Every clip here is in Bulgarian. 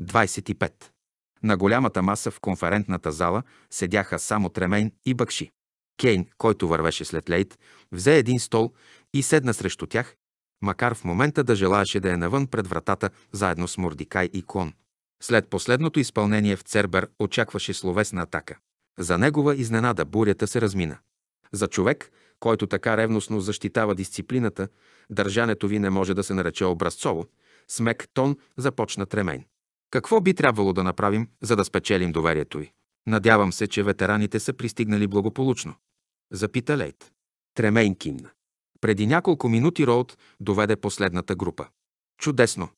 25. На голямата маса в конферентната зала седяха само Тремейн и Бакши. Кейн, който вървеше след Лейт, взе един стол и седна срещу тях, макар в момента да желаеше да е навън пред вратата, заедно с Мордикай и Клон. След последното изпълнение в Цербер очакваше словесна атака. За негова изненада бурята се размина. За човек, който така ревностно защитава дисциплината, държането ви не може да се нарече образцово. Смек тон започна Тремейн. Какво би трябвало да направим, за да спечелим доверието ви? Надявам се, че ветераните са пристигнали благополучно. Запита Лейт. Тремейн кимна. Преди няколко минути Роуд доведе последната група. Чудесно.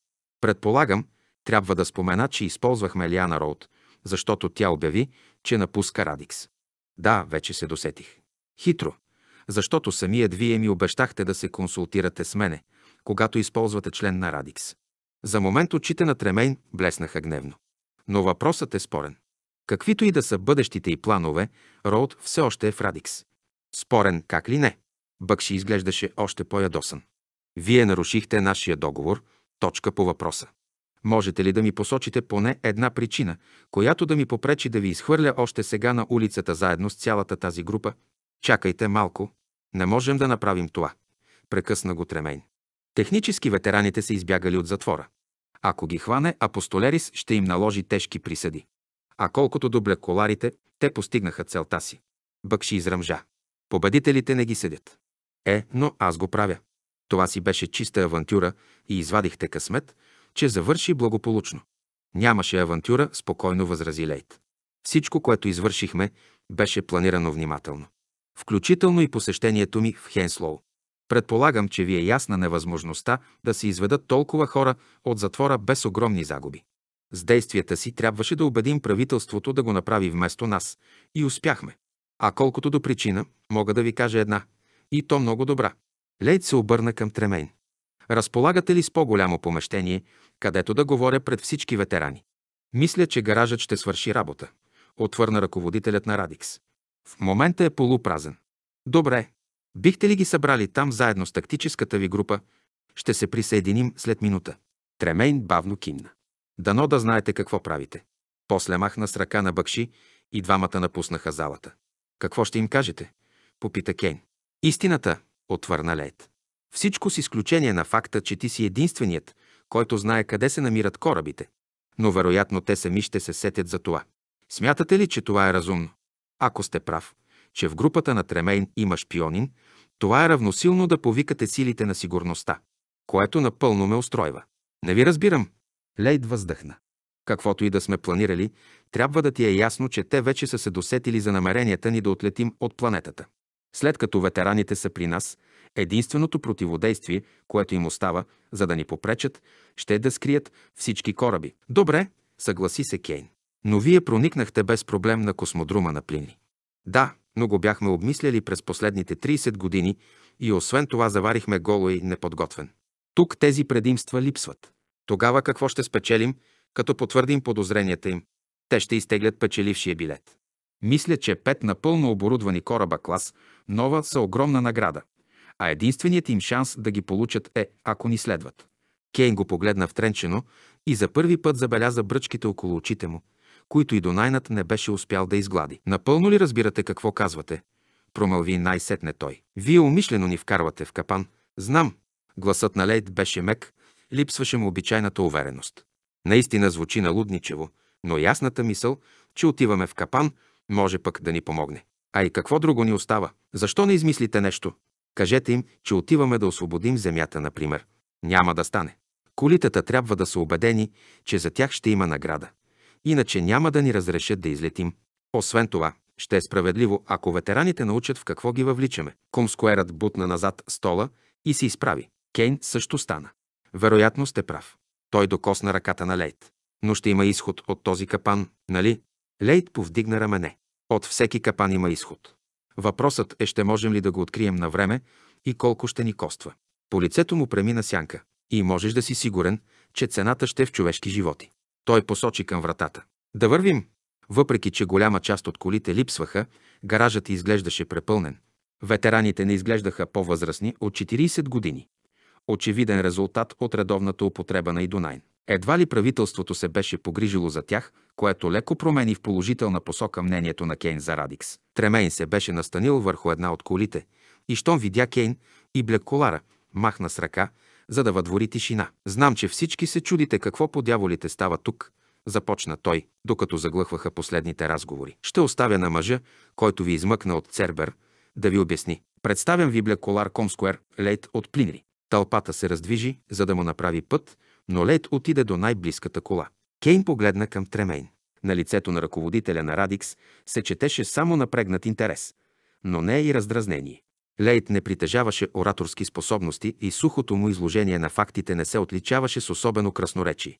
Предполагам, трябва да спомена, че използвахме Лиана Роуд, защото тя обяви, че напуска Радикс. Да, вече се досетих. Хитро, защото самият вие ми обещахте да се консултирате с мене, когато използвате член на Радикс. За момент очите на Тремейн блеснаха гневно. Но въпросът е спорен. Каквито и да са бъдещите и планове, Роуд все още е в Радикс. Спорен, как ли не? Бъкши изглеждаше още по-ядосан. Вие нарушихте нашия договор, точка по въпроса. Можете ли да ми посочите поне една причина, която да ми попречи да ви изхвърля още сега на улицата заедно с цялата тази група? Чакайте малко. Не можем да направим това. Прекъсна го Тремейн. Технически ветераните са избягали от затвора. Ако ги хване, Апостолерис ще им наложи тежки присъди. А колкото до блеколарите, те постигнаха целта си. Бъкши изръмжа. Победителите не ги съдят. Е, но аз го правя. Това си беше чиста авантюра и извадихте късмет, че завърши благополучно. Нямаше авантюра, спокойно възрази Лейт. Всичко, което извършихме, беше планирано внимателно. Включително и посещението ми в Хенслоу. Предполагам, че ви е ясна невъзможността да се изведат толкова хора от затвора без огромни загуби. С действията си трябваше да убедим правителството да го направи вместо нас. И успяхме. А колкото до причина, мога да ви кажа една. И то много добра. Лейт се обърна към Тремейн. Разполагате ли с по-голямо помещение, където да говоря пред всички ветерани? Мисля, че гаражът ще свърши работа. Отвърна ръководителят на Радикс. В момента е полупразен. Добре. Бихте ли ги събрали там заедно с тактическата ви група? Ще се присъединим след минута. Тремейн бавно кимна. Дано да знаете какво правите. После махна с ръка на Бъкши и двамата напуснаха залата. Какво ще им кажете? Попита Кейн. Истината, отвърна Лейт. Всичко с изключение на факта, че ти си единственият, който знае къде се намират корабите. Но вероятно те сами ще се сетят за това. Смятате ли, че това е разумно? Ако сте прав, че в групата на Тремейн има шпионин, това е равносилно да повикате силите на сигурността, което напълно ме устройва. Не ви разбирам. Лейд въздъхна. Каквото и да сме планирали, трябва да ти е ясно, че те вече са се досетили за намеренията ни да отлетим от планетата. След като ветераните са при нас, единственото противодействие, което им остава, за да ни попречат, ще е да скрият всички кораби. Добре, съгласи се Кейн. Но вие проникнахте без проблем на космодрума на Плини. Да, но го бяхме обмисляли през последните 30 години и освен това заварихме голо и неподготвен. Тук тези предимства липсват. Тогава какво ще спечелим, като потвърдим подозренията им? Те ще изтеглят печелившия билет. Мисля, че пет напълно оборудвани кораба клас Нова са огромна награда, а единственият им шанс да ги получат е, ако ни следват. Кейн го погледна втренчено и за първи път забеляза бръчките около очите му, които и до най-над не беше успял да изглади. Напълно ли разбирате какво казвате? Промълви най-сетне той. Вие умишлено ни вкарвате в капан. Знам. Гласът на Лейд беше мек, липсваше му обичайната увереност. Наистина звучи налудничево, но ясната мисъл, че отиваме в капан, може пък да ни помогне. А и какво друго ни остава? Защо не измислите нещо? Кажете им, че отиваме да освободим земята, например. Няма да стане. Колитата трябва да са убедени, че за тях ще има награда. Иначе няма да ни разрешат да излетим. Освен това, ще е справедливо, ако ветераните научат в какво ги въвличаме. Комскуерът бутна назад стола и се изправи. Кейн също стана. Вероятно сте прав. Той докосна ръката на Лейт. Но ще има изход от този капан, нали? Лейт повдигна рамене. От всеки капан има изход. Въпросът е ще можем ли да го открием на време и колко ще ни коства. По лицето му премина сянка. И можеш да си сигурен, че цената ще е в човешки животи. Той посочи към вратата. Да вървим. Въпреки, че голяма част от колите липсваха, гаражът изглеждаше препълнен. Ветераните не изглеждаха по-възрастни от 40 години. Очевиден резултат от редовната употреба на Идонайн. Едва ли правителството се беше погрижило за тях, което леко промени в положителна посока мнението на Кейн за Радикс. Тремейн се беше настанил върху една от колите и щом видя Кейн и блеколара, махна с ръка, за да въдвори тишина. Знам, че всички се чудите какво по дяволите става тук, започна той, докато заглъхваха последните разговори. Ще оставя на мъжа, който ви измъкна от Цербер, да ви обясни. Представям ви блеколар Комскуер, Лейт от Плинри. Тълпата се раздвижи, за да му направи път, но Лейт отиде до най-близката кола. Кейн погледна към Тремейн. На лицето на ръководителя на Радикс се четеше само напрегнат интерес, но не и раздразнение. Лейт не притежаваше ораторски способности и сухото му изложение на фактите не се отличаваше с особено красноречие.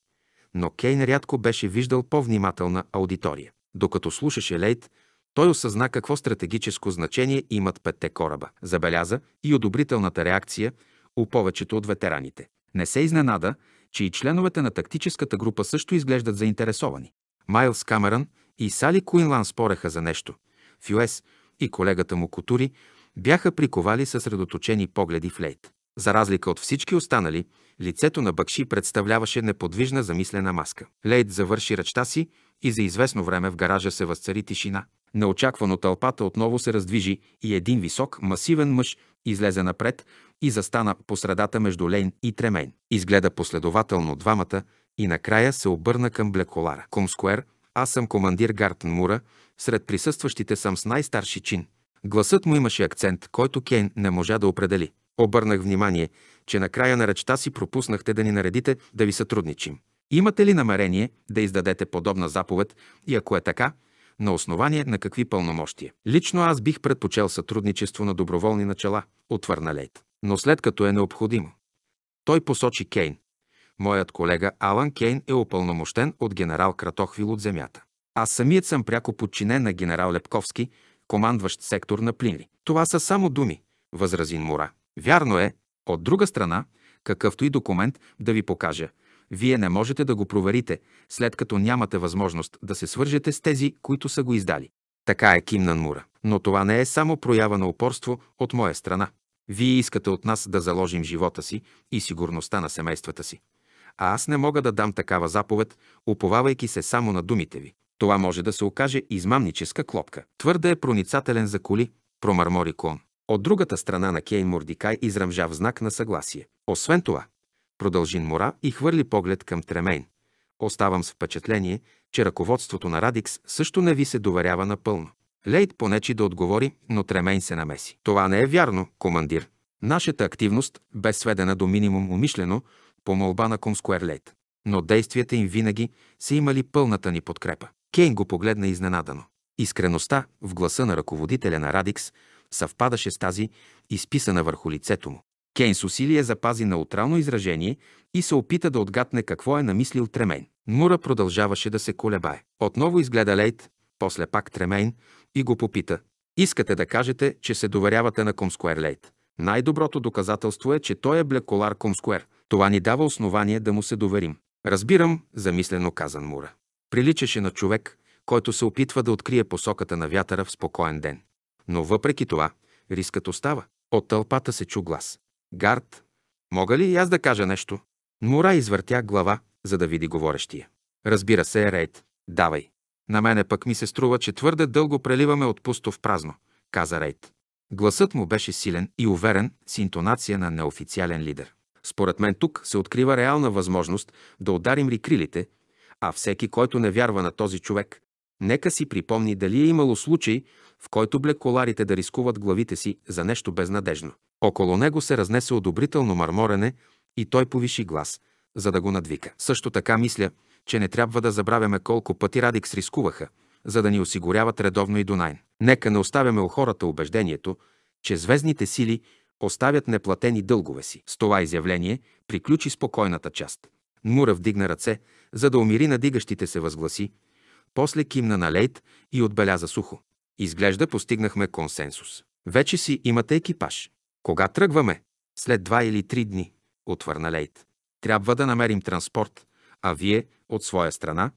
Но Кейн рядко беше виждал по-внимателна аудитория. Докато слушаше Лейт, той осъзна какво стратегическо значение имат петте кораба. Забеляза и одобрителната реакция у повечето от ветераните. Не се изненада, че и членовете на тактическата група също изглеждат заинтересовани. Майлс Камерън и Сали Куинлан спореха за нещо. Фюес и колегата му Котури бяха приковали съсредоточени погледи в Лейт. За разлика от всички останали, лицето на Бакши представляваше неподвижна замислена маска. Лейт завърши ръчта си и за известно време в гаража се възцари тишина. Неочаквано тълпата отново се раздвижи и един висок, масивен мъж излезе напред и застана по средата между Лейн и Тремейн. Изгледа последователно двамата и накрая се обърна към блеколара. Комскуер, аз съм командир Гартен Мура, сред присъстващите съм с най-старши чин. Гласът му имаше акцент, който Кейн не можа да определи. Обърнах внимание, че на края на речта си пропуснахте да ни наредите да ви сътрудничим. Имате ли намерение да издадете подобна заповед и ако е така, на основание на какви пълномощия? Лично аз бих предпочел сътрудничество на доброволни начала, отвърна Лейт. Но след като е необходимо. Той посочи Кейн. Моят колега Алан Кейн е упълномощен от генерал Кратохвил от земята. Аз самият съм пряко подчинен на генерал Лепковски, командващ сектор на Плинри. Това са само думи, възрази Мура. Вярно е, от друга страна, какъвто и документ да ви покажа, вие не можете да го проверите, след като нямате възможност да се свържете с тези, които са го издали. Така е кимнан Мура. Но това не е само проява на упорство от моя страна. Вие искате от нас да заложим живота си и сигурността на семействата си. А аз не мога да дам такава заповед, уповавайки се само на думите ви. Това може да се окаже измамническа клопка. Твърде е проницателен за коли, промърмори Клон. От другата страна на Кейн Мордикай изръмжа в знак на съгласие. Освен това, продължи Мора и хвърли поглед към Тремейн. Оставам с впечатление, че ръководството на Радикс също не ви се доверява напълно. Лейт понечи да отговори, но Тремейн се намеси. Това не е вярно, командир. Нашата активност бе сведена до минимум умишлено по молба на Комскуер Лейт. Но действията им винаги са имали пълната ни подкрепа. Кейн го погледна изненадано. Искреността в гласа на ръководителя на Радикс съвпадаше с тази, изписана върху лицето му. Кейн с усилие запази неутрално изражение и се опита да отгадне какво е намислил Тремейн. Мура продължаваше да се колебае. Отново изгледа Лейт, после пак Тремейн и го попита. Искате да кажете, че се доверявате на Комскуер Лейт. Най-доброто доказателство е, че той е блеколар Комскуер. Това ни дава основание да му се доверим. Разбирам, замислено казан Мура. Приличаше на човек, който се опитва да открие посоката на вятъра в спокоен ден. Но въпреки това, рискът остава. От тълпата се чу глас. Гард, мога ли и аз да кажа нещо? Мура извъртя глава, за да види говорещия. Разбира се, Рейд. Давай. На мене пък ми се струва, че твърде дълго преливаме от пусто в празно, каза Рейд. Гласът му беше силен и уверен с интонация на неофициален лидер. Според мен тук се открива реална възможност да ударим рикрилите, а всеки, който не вярва на този човек, нека си припомни дали е имало случай, в който блеколарите да рискуват главите си за нещо безнадежно. Около него се разнесе одобрително мърморене и той повиши глас, за да го надвика. Също така мисля, че не трябва да забравяме колко пъти Радикс рискуваха, за да ни осигуряват редовно и Донайн. Нека не оставяме у хората убеждението, че звездните сили оставят неплатени дългове си. С това изявление приключи спокойната част. Мура вдигна ръце, за да умири надигащите се възгласи, после кимна на Лейт и отбеляза сухо. Изглежда постигнахме консенсус. Вече си имате екипаж. Кога тръгваме? След два или три дни, отвърна Лейт. Трябва да намерим транспорт, а вие, от своя страна,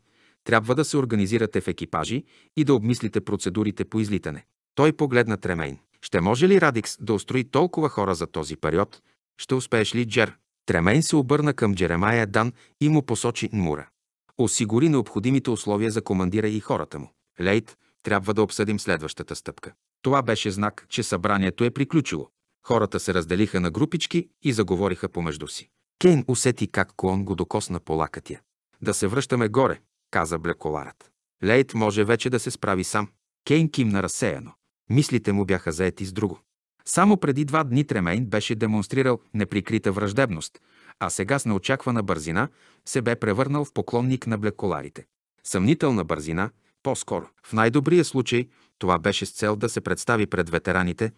трябва да се организирате в екипажи и да обмислите процедурите по излитане. Той погледна Тремейн. Ще може ли Радикс да устрои толкова хора за този период? Ще успееш ли, Джер? Тремейн се обърна към Джеремая Дан и му посочи Нмура. Осигури необходимите условия за командира и хората му. Лейт, трябва да обсъдим следващата стъпка. Това беше знак, че събранието е приключило. Хората се разделиха на групички и заговориха помежду си. Кейн усети как клон го докосна по лакътя. Да се връщаме горе, каза блеколарът. Лейт може вече да се справи сам. Кейн кимна разсеяно. Мислите му бяха заети с друго. Само преди два дни Тремейн беше демонстрирал неприкрита враждебност, а сега с неочаквана бързина се бе превърнал в поклонник на блеколарите. Съмнителна бързина, по-скоро. В най-добрия случай това беше с цел да се представи пред ветераните,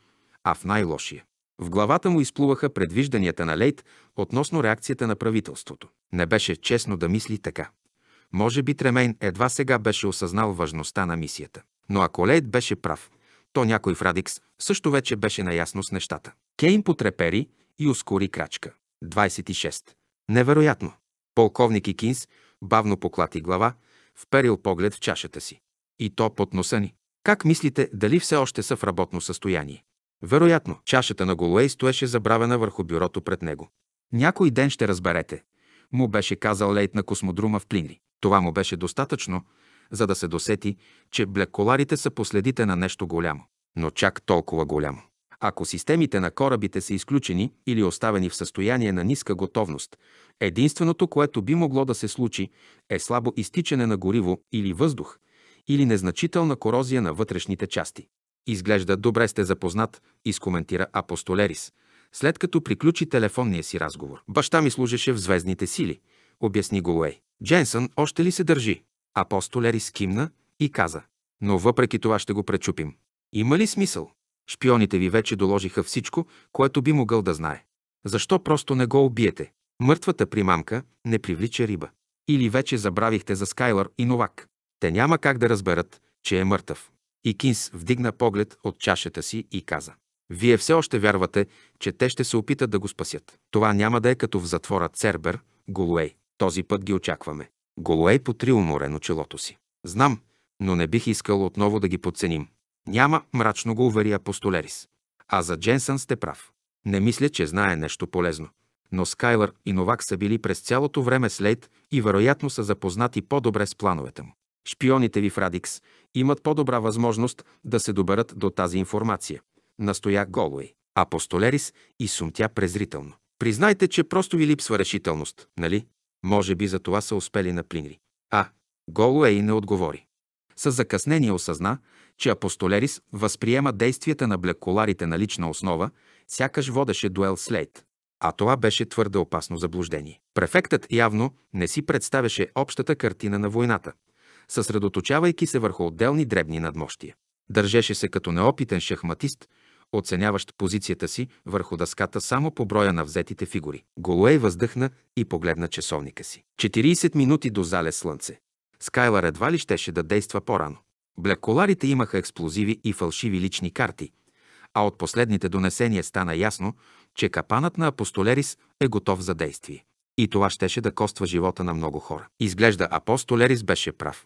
а в най-лошия. В главата му изплуваха предвижданията на Лейт относно реакцията на правителството. Не беше честно да мисли така. Може би Тремейн едва сега беше осъзнал важността на мисията. Но ако Лейт беше прав, то някой в Радикс също вече беше наясно с нещата. Кейн потрепери и ускори крачка. 26. Невероятно. Полковник Икинс бавно поклати глава, вперил поглед в чашата си. И то под носа ни. Как мислите, дали все още са в работно състояние? Вероятно, чашата на Голуей стоеше забравена върху бюрото пред него. Някой ден ще разберете, му беше казал Лейт на космодрума в Плинри. Това му беше достатъчно, за да се досети, че блеколарите са последите на нещо голямо. Но чак толкова голямо. Ако системите на корабите са изключени или оставени в състояние на ниска готовност, единственото, което би могло да се случи, е слабо изтичане на гориво или въздух, или незначителна корозия на вътрешните части. Изглежда добре сте запознат, изкоментира Апостолерис, след като приключи телефонния си разговор. Баща ми служеше в звездните сили, обясни Голуей. Дженсън още ли се държи? Апостолерис кимна и каза. Но въпреки това ще го пречупим. Има ли смисъл? Шпионите ви вече доложиха всичко, което би могъл да знае. Защо просто не го убиете? Мъртвата примамка не привлича риба. Или вече забравихте за Скайлър и Новак. Те няма как да разберат, че е мъртъв. И Кинс вдигна поглед от чашата си и каза. Вие все още вярвате, че те ще се опитат да го спасят. Това няма да е като в затвора Цербер, Голуей. Този път ги очакваме. Голуей потри уморено челото си. Знам, но не бих искал отново да ги подценим. Няма, мрачно го увери Апостолерис. А за Дженсън сте прав. Не мисля, че знае нещо полезно. Но Скайлър и Новак са били през цялото време с Лейт и вероятно са запознати по-добре с плановете му. Шпионите ви в Радикс имат по-добра възможност да се доберат до тази информация. Настоя Голуей. Апостолерис и сумтя презрително. Признайте, че просто ви липсва решителност, нали? Може би за това са успели на Плинри. А, Голуей не отговори. С закъснение осъзна, че Апостолерис възприема действията на блеколарите на лична основа, сякаш водеше дуел с Лейт. А това беше твърде опасно заблуждение. Префектът явно не си представяше общата картина на войната, съсредоточавайки се върху отделни дребни надмощия. Държеше се като неопитен шахматист, оценяващ позицията си върху дъската само по броя на взетите фигури. Голуей въздъхна и погледна часовника си. 40 минути до зале слънце. Скайлър едва ли щеше да действа по-рано. Блеколарите имаха експлозиви и фалшиви лични карти, а от последните донесения стана ясно, че капанът на Апостолерис е готов за действие. И това щеше да коства живота на много хора. Изглежда Апостолерис беше прав.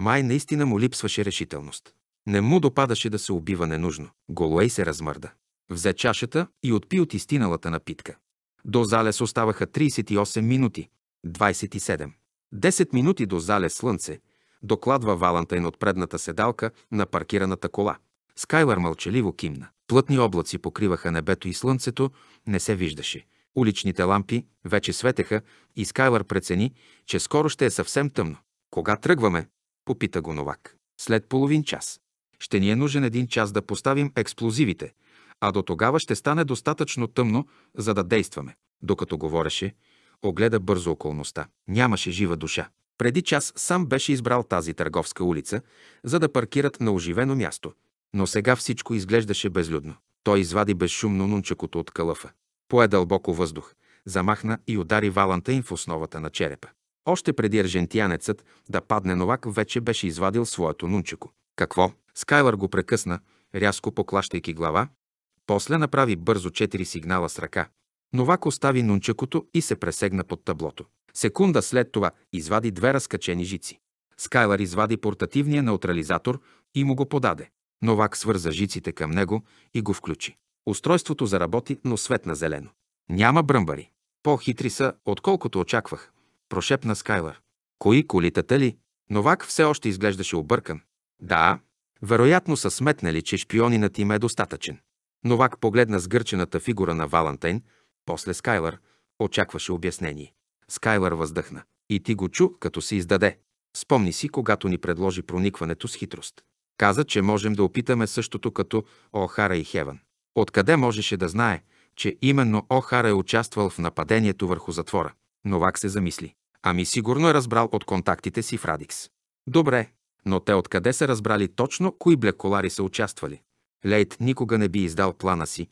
Май наистина му липсваше решителност. Не му допадаше да се убива ненужно. Голуей се размърда. Взе чашата и отпи от истиналата напитка. До залез оставаха 38 минути. 27. 10 минути до залез слънце, докладва Валантайн от предната седалка на паркираната кола. Скайлър мълчаливо кимна. Плътни облаци покриваха небето и слънцето не се виждаше. Уличните лампи вече светеха и Скайлър прецени, че скоро ще е съвсем тъмно. Кога тръгваме? Попита го Новак. След половин час. Ще ни е нужен един час да поставим експлозивите, а до тогава ще стане достатъчно тъмно, за да действаме. Докато говореше, огледа бързо околността. Нямаше жива душа. Преди час сам беше избрал тази търговска улица, за да паркират на оживено място. Но сега всичко изглеждаше безлюдно. Той извади безшумно нунчакото от калъфа. Пое дълбоко въздух, замахна и удари Валантайн в основата на черепа. Още преди аржентиянецът да падне Новак вече беше извадил своето нунчако. Какво? Скайлър го прекъсна, рязко поклащайки глава. После направи бързо четири сигнала с ръка. Новак остави нунчакото и се пресегна под таблото. Секунда след това извади две разкачени жици. Скайлър извади портативния неутрализатор и му го подаде. Новак свърза жиците към него и го включи. Устройството заработи, но светна зелено. Няма бръмбари. По-хитри са, отколкото очаквах, прошепна Скайлър. Кои колитата ли? Новак все още изглеждаше объркан. Да, вероятно са сметнали, че шпионинът им е достатъчен. Новак погледна сгърчената фигура на Валантайн, после Скайлър, очакваше обяснение. Скайлър въздъхна. И ти го чу, като се издаде. Спомни си, когато ни предложи проникването с хитрост. Каза, че можем да опитаме същото като Охара и Хеван. Откъде можеше да знае, че именно Охара е участвал в нападението върху затвора? Новак се замисли. Ами сигурно е разбрал от контактите си в Радикс. Добре, но те откъде са разбрали точно кои блеколари са участвали? Лейт никога не би издал плана си,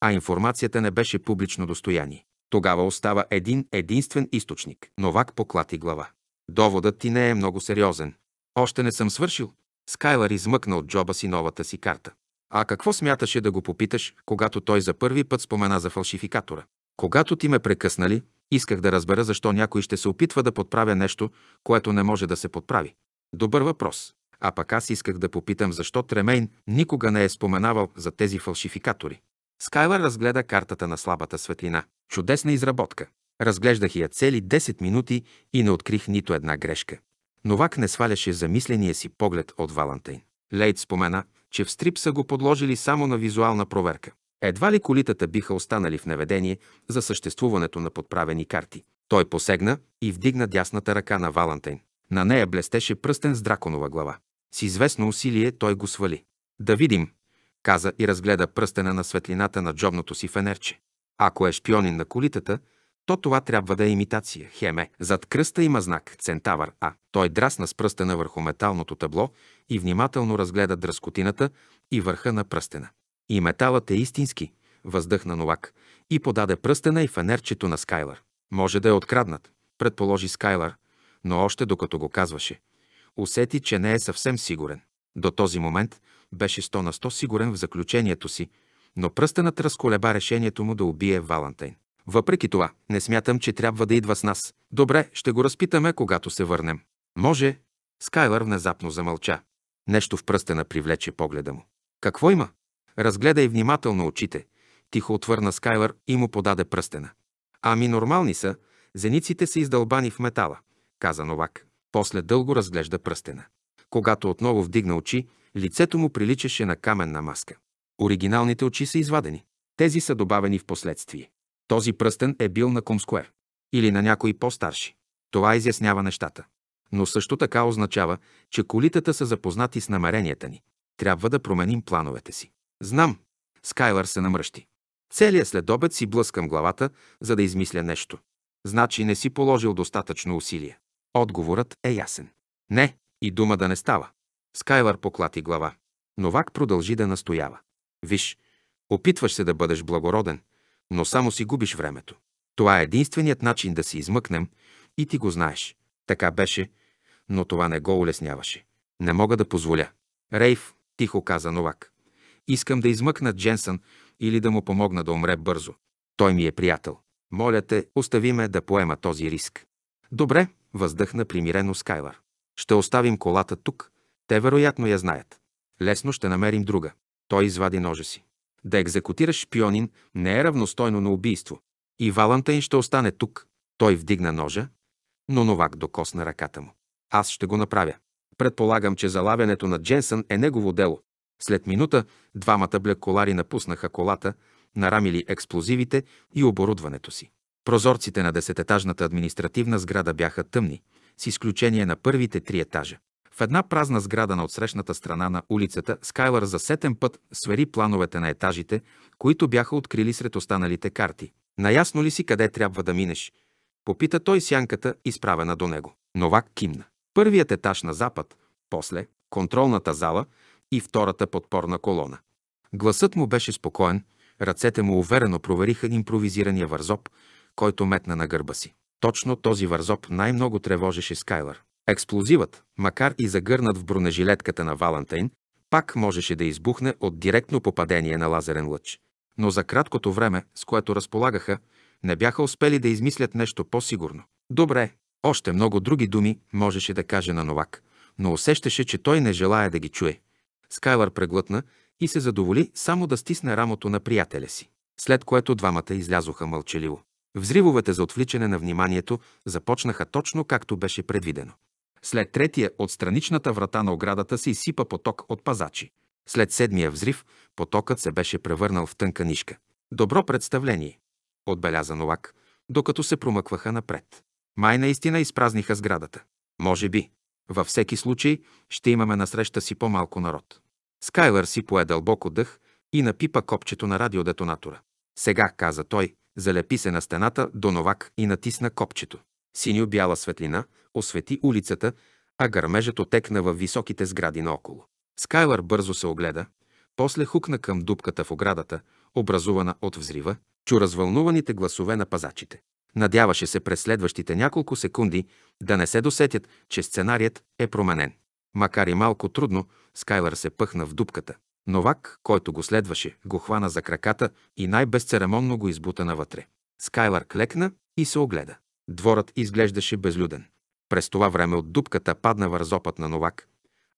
а информацията не беше публично достояние. Тогава остава един единствен източник. Новак поклати глава. Доводът ти не е много сериозен. Още не съм свършил. Скайлър измъкна от джоба си новата си карта. А какво смяташе да го попиташ, когато той за първи път спомена за фалшификатора? Когато ти ме прекъснали, исках да разбера защо някой ще се опитва да подправя нещо, което не може да се подправи. Добър въпрос. А пък аз исках да попитам защо Тремейн никога не е споменавал за тези фалшификатори. Скайлър разгледа картата на слабата светлина. Чудесна изработка. Разглеждах я цели 10 минути и не открих нито една грешка. Новак не сваляше замисления си поглед от Валантайн. Лейт спомена, че в стрип са го подложили само на визуална проверка. Едва ли колитата биха останали в неведение за съществуването на подправени карти. Той посегна и вдигна дясната ръка на Валантайн. На нея блестеше пръстен с драконова глава. С известно усилие той го свали. Да видим, каза и разгледа пръстена на светлината на джобното си фенерче. Ако е шпионин на колитата, то това трябва да е имитация. Хеме. Зад кръста има знак Центавър А. Той драсна с пръстена върху металното табло и внимателно разгледа дръскотината и върха на пръстена. И металът е истински, въздъхна Новак и подаде пръстена и фенерчето на Скайлър. Може да е откраднат, предположи Скайлър, но още докато го казваше, усети, че не е съвсем сигурен. До този момент беше сто на сто сигурен в заключението си, но пръстенът разколеба решението му да убие Валантайн. Въпреки това, не смятам, че трябва да идва с нас. Добре, ще го разпитаме, когато се върнем. Може. Скайлър внезапно замълча. Нещо в пръстена привлече погледа му. Какво има? Разгледай внимателно очите. Тихо отвърна Скайлър и му подаде пръстена. Ами нормални са. Зениците са издълбани в метала, каза Новак. После дълго разглежда пръстена. Когато отново вдигна очи, лицето му приличаше на каменна маска. Оригиналните очи са извадени. Тези са добавени в последствие. Този пръстен е бил на Комскуер или на някой по-старши. Това изяснява нещата. Но също така означава, че колитата са запознати с намеренията ни. Трябва да променим плановете си. Знам. Скайлър се намръщи. Целият следобед си блъскам главата, за да измисля нещо. Значи не си положил достатъчно усилие. Отговорът е ясен. Не, и дума да не става. Скайлър поклати глава. Новак продължи да настоява. Виж, опитваш се да бъдеш благороден, но само си губиш времето. Това е единственият начин да си измъкнем и ти го знаеш. Така беше, но това не го улесняваше. Не мога да позволя. Рейв, тихо каза Новак. Искам да измъкна Дженсън или да му помогна да умре бързо. Той ми е приятел. Моля те, остави ме да поема този риск. Добре, въздъхна примирено Скайлър. Ще оставим колата тук. Те вероятно я знаят. Лесно ще намерим друга. Той извади ножа си. Да екзекутираш шпионин не е равностойно на убийство. И Валантайн ще остане тук. Той вдигна ножа, но Новак докосна ръката му. Аз ще го направя. Предполагам, че залавянето на Дженсън е негово дело. След минута двамата блеколари напуснаха колата, нарамили експлозивите и оборудването си. Прозорците на десететажната административна сграда бяха тъмни, с изключение на първите три етажа. В една празна сграда на отсрещната страна на улицата Скайлър за сетен път свери плановете на етажите, които бяха открили сред останалите карти. Наясно ли си къде трябва да минеш? Попита той сянката, изправена до него. Новак кимна. Първият етаж на запад, после контролната зала и втората подпорна колона. Гласът му беше спокоен, ръцете му уверено провериха импровизирания вързоп, който метна на гърба си. Точно този вързоп най-много тревожеше Скайлър. Експлозивът, макар и загърнат в бронежилетката на Валантайн, пак можеше да избухне от директно попадение на лазерен лъч. Но за краткото време, с което разполагаха, не бяха успели да измислят нещо по-сигурно. Добре, още много други думи можеше да каже на Новак, но усещаше, че той не желая да ги чуе. Скайлър преглътна и се задоволи само да стисне рамото на приятеля си, след което двамата излязоха мълчаливо. Взривовете за отвличане на вниманието започнаха точно както беше предвидено. След третия от страничната врата на оградата се изсипа поток от пазачи. След седмия взрив потокът се беше превърнал в тънка нишка. Добро представление, отбеляза Новак, докато се промъкваха напред. Май наистина изпразниха сградата. Може би. Във всеки случай ще имаме насреща си по-малко народ. Скайлър си пое дълбоко дъх и напипа копчето на радиодетонатора. Сега, каза той, залепи се на стената до Новак и натисна копчето. Синьо-бяла светлина освети улицата, а гърмежът отекна във високите сгради наоколо. Скайлър бързо се огледа, после хукна към дупката в оградата, образувана от взрива, чу развълнуваните гласове на пазачите. Надяваше се през следващите няколко секунди да не се досетят, че сценарият е променен. Макар и малко трудно, Скайлър се пъхна в дупката. Новак, който го следваше, го хвана за краката и най-безцеремонно го избута навътре. Скайлър клекна и се огледа. Дворът изглеждаше безлюден. През това време от дупката падна вързопът на Новак,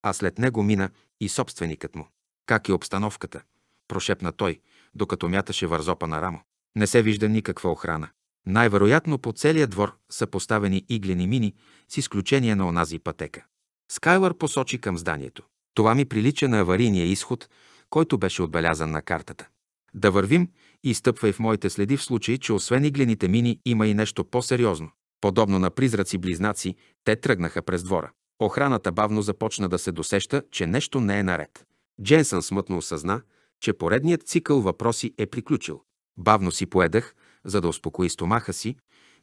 а след него мина и собственикът му. Как е обстановката? Прошепна той, докато мяташе вързопа на рамо. Не се вижда никаква охрана. Най-вероятно по целия двор са поставени иглени мини, с изключение на онази пътека. Скайлър посочи към зданието. Това ми прилича на аварийния изход, който беше отбелязан на картата. Да вървим и стъпвай в моите следи в случай, че освен иглените мини има и нещо по-сериозно. Подобно на призраци-близнаци, те тръгнаха през двора. Охраната бавно започна да се досеща, че нещо не е наред. Дженсън смътно осъзна, че поредният цикъл въпроси е приключил. Бавно си поедах, за да успокои стомаха си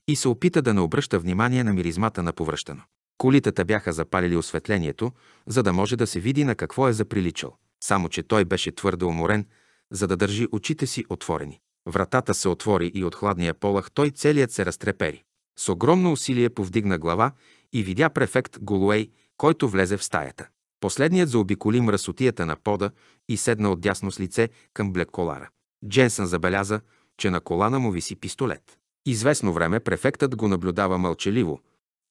и се опита да не обръща внимание на миризмата на повръщано. Колитата бяха запалили осветлението, за да може да се види на какво е заприличал. Само, че той беше твърде уморен, за да държи очите си отворени. Вратата се отвори и от хладния полах той целият се разтрепери. С огромно усилие повдигна глава и видя префект Голуей, който влезе в стаята. Последният заобиколи мръсотията на пода и седна отдясно с лице към блекколара. Дженсън забеляза, че на колана му виси пистолет. Известно време префектът го наблюдава мълчаливо.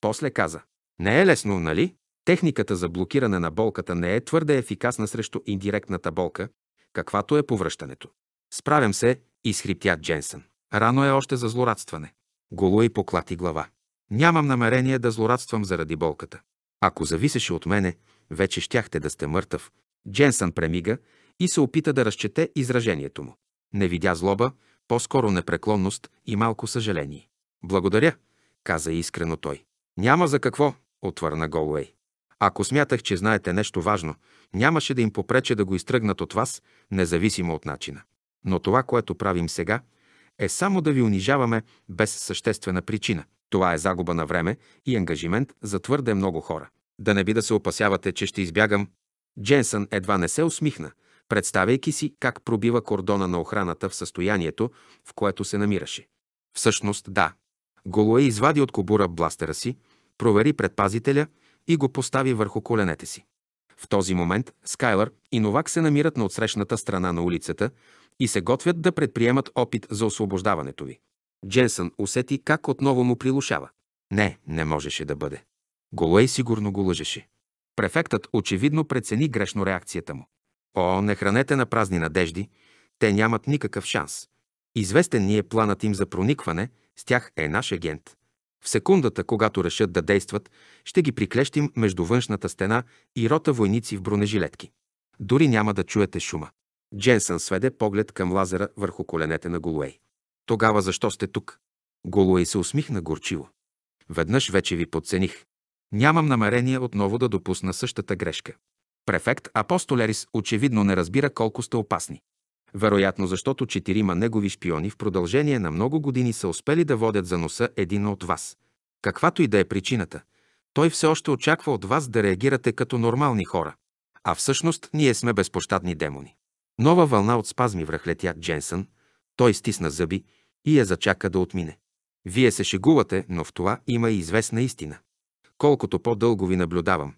После каза, не е лесно, нали? Техниката за блокиране на болката не е твърде ефикасна срещу индиректната болка, каквато е повръщането. Справям се, изхриптя Дженсън. Рано е още за злорадстване. Голуи поклати глава. Нямам намерение да злорадствам заради болката. Ако зависеше от мене, вече щяхте да сте мъртъв. Дженсън премига и се опита да разчете изражението му. Не видя злоба, по-скоро непреклонност и малко съжаление. Благодаря, каза искрено той. Няма за какво, отвърна Голуей. Ако смятах, че знаете нещо важно, нямаше да им попрече да го изтръгнат от вас, независимо от начина. Но това, което правим сега, е само да ви унижаваме без съществена причина. Това е загуба на време и ангажимент за твърде много хора. Да не би да се опасявате, че ще избягам. Дженсън едва не се усмихна, представяйки си как пробива кордона на охраната в състоянието, в което се намираше. Всъщност, да. Голуе извади от кобура бластера си, провери предпазителя и го постави върху коленете си. В този момент Скайлър и Новак се намират на отсрещната страна на улицата и се готвят да предприемат опит за освобождаването ви. Дженсън усети как отново му прилушава. Не, не можеше да бъде. Голуей сигурно го лъжеше. Префектът очевидно прецени грешно реакцията му. О, не хранете на празни надежди, те нямат никакъв шанс. Известен ни е планът им за проникване, с тях е наш агент. В секундата, когато решат да действат, ще ги приклещим между външната стена и рота войници в бронежилетки. Дори няма да чуете шума. Дженсън сведе поглед към лазера върху коленете на Голуей. Тогава защо сте тук? Голуей се усмихна горчиво. Веднъж вече ви подцених. Нямам намерение отново да допусна същата грешка. Префект Апостолерис очевидно не разбира колко сте опасни. Вероятно, защото четирима негови шпиони в продължение на много години са успели да водят за носа един от вас. Каквато и да е причината, той все още очаква от вас да реагирате като нормални хора. А всъщност ние сме безпощадни демони. Нова вълна от спазми връхлетя Дженсън, той стисна зъби и я зачака да отмине. Вие се шегувате, но в това има и известна истина. Колкото по-дълго ви наблюдавам,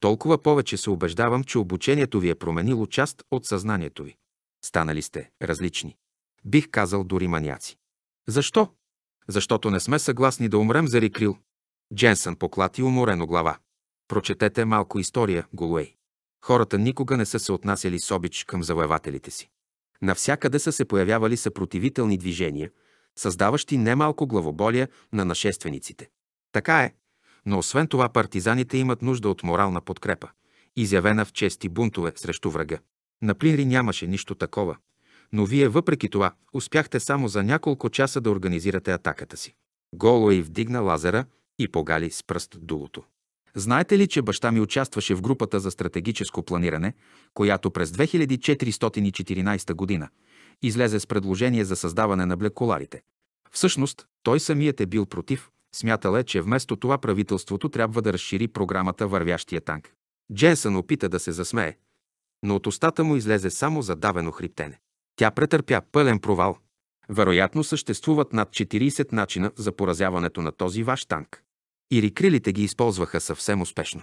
толкова повече се убеждавам, че обучението ви е променило част от съзнанието ви. Станали сте различни. Бих казал дори маняци. Защо? Защото не сме съгласни да умрем за Рикрил. Дженсън поклати уморено глава. Прочетете малко история, Голуей. Хората никога не са се отнасяли с обич към завоевателите си. Навсякъде са се появявали съпротивителни движения, създаващи немалко главоболия на нашествениците. Така е, но освен това партизаните имат нужда от морална подкрепа, изявена в чести бунтове срещу врага. На Плинри нямаше нищо такова, но вие въпреки това успяхте само за няколко часа да организирате атаката си. Голо и вдигна лазера и погали с пръст дулото. Знаете ли, че баща ми участваше в групата за стратегическо планиране, която през 2414 година излезе с предложение за създаване на блеколарите? Всъщност, той самият е бил против, смятал е, че вместо това правителството трябва да разшири програмата Вървящия танк. Дженсън опита да се засмее, но от устата му излезе само задавено хриптене. Тя претърпя пълен провал. Вероятно съществуват над 40 начина за поразяването на този ваш танк. И рикрилите ги използваха съвсем успешно.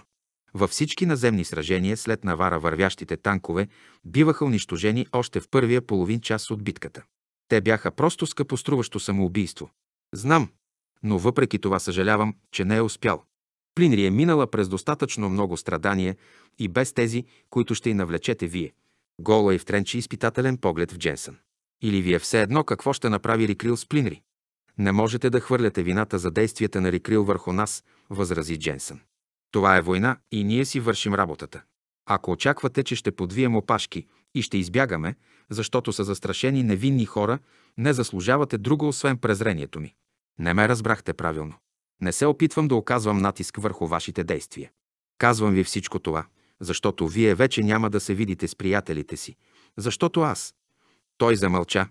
Във всички наземни сражения след навара вървящите танкове биваха унищожени още в първия половин час от битката. Те бяха просто скъпоструващо самоубийство. Знам, но въпреки това съжалявам, че не е успял. Плинри е минала през достатъчно много страдания и без тези, които ще й навлечете вие. Гола и втренчи изпитателен поглед в Дженсън. Или вие все едно какво ще направи Рикрил с Плинри? Не можете да хвърляте вината за действията на Рикрил върху нас, възрази Дженсън. Това е война и ние си вършим работата. Ако очаквате, че ще подвием опашки и ще избягаме, защото са застрашени невинни хора, не заслужавате друго, освен презрението ми. Не ме разбрахте правилно. Не се опитвам да оказвам натиск върху вашите действия. Казвам ви всичко това, защото вие вече няма да се видите с приятелите си. Защото аз. Той замълча,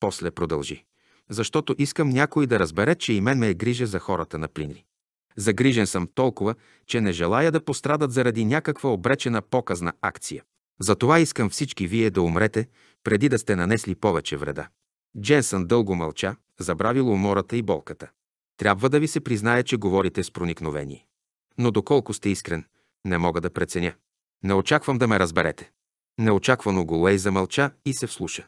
после продължи. Защото искам някой да разбере, че и мен ме е грижа за хората на Плинри. Загрижен съм толкова, че не желая да пострадат заради някаква обречена показна акция. Затова искам всички вие да умрете, преди да сте нанесли повече вреда. Дженсън дълго мълча, забравил умората и болката. Трябва да ви се признае, че говорите с проникновение. Но доколко сте искрен, не мога да преценя. Не очаквам да ме разберете. Неочаквано Голей замълча и се вслуша.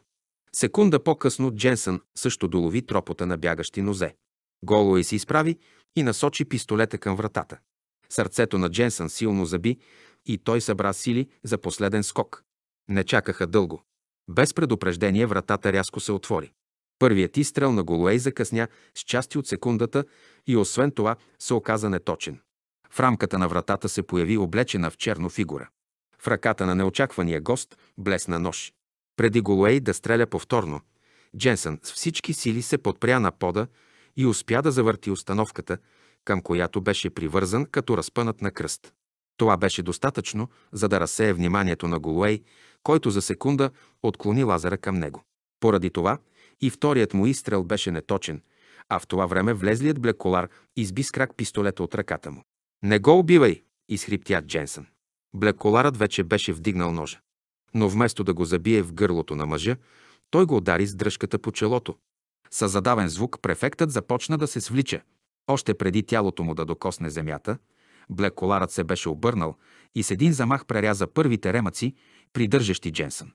Секунда по-късно Дженсън също долови тропота на бягащи нозе. Голуей се изправи и насочи пистолета към вратата. Сърцето на Дженсън силно заби и той събра сили за последен скок. Не чакаха дълго. Без предупреждение вратата рязко се отвори. Първият изстрел на Голуей закъсня с части от секундата и освен това се оказа неточен. В рамката на вратата се появи облечена в черно фигура. В ръката на неочаквания гост блесна нож. Преди Голуей да стреля повторно, Дженсън с всички сили се подпря на пода и успя да завърти установката, към която беше привързан като разпънат на кръст. Това беше достатъчно, за да разсее вниманието на Голуей, който за секунда отклони лазера към него. Поради това и вторият му изстрел беше неточен, а в това време влезлият блеколар изби с крак пистолета от ръката му. «Не го убивай!» изхриптя Дженсън. Блеколарът вече беше вдигнал ножа. Но вместо да го забие в гърлото на мъжа, той го удари с дръжката по челото. С задавен звук префектът започна да се свлича. Още преди тялото му да докосне земята, блеколарът се беше обърнал и с един замах преряза първите ремъци, придържащи Дженсън.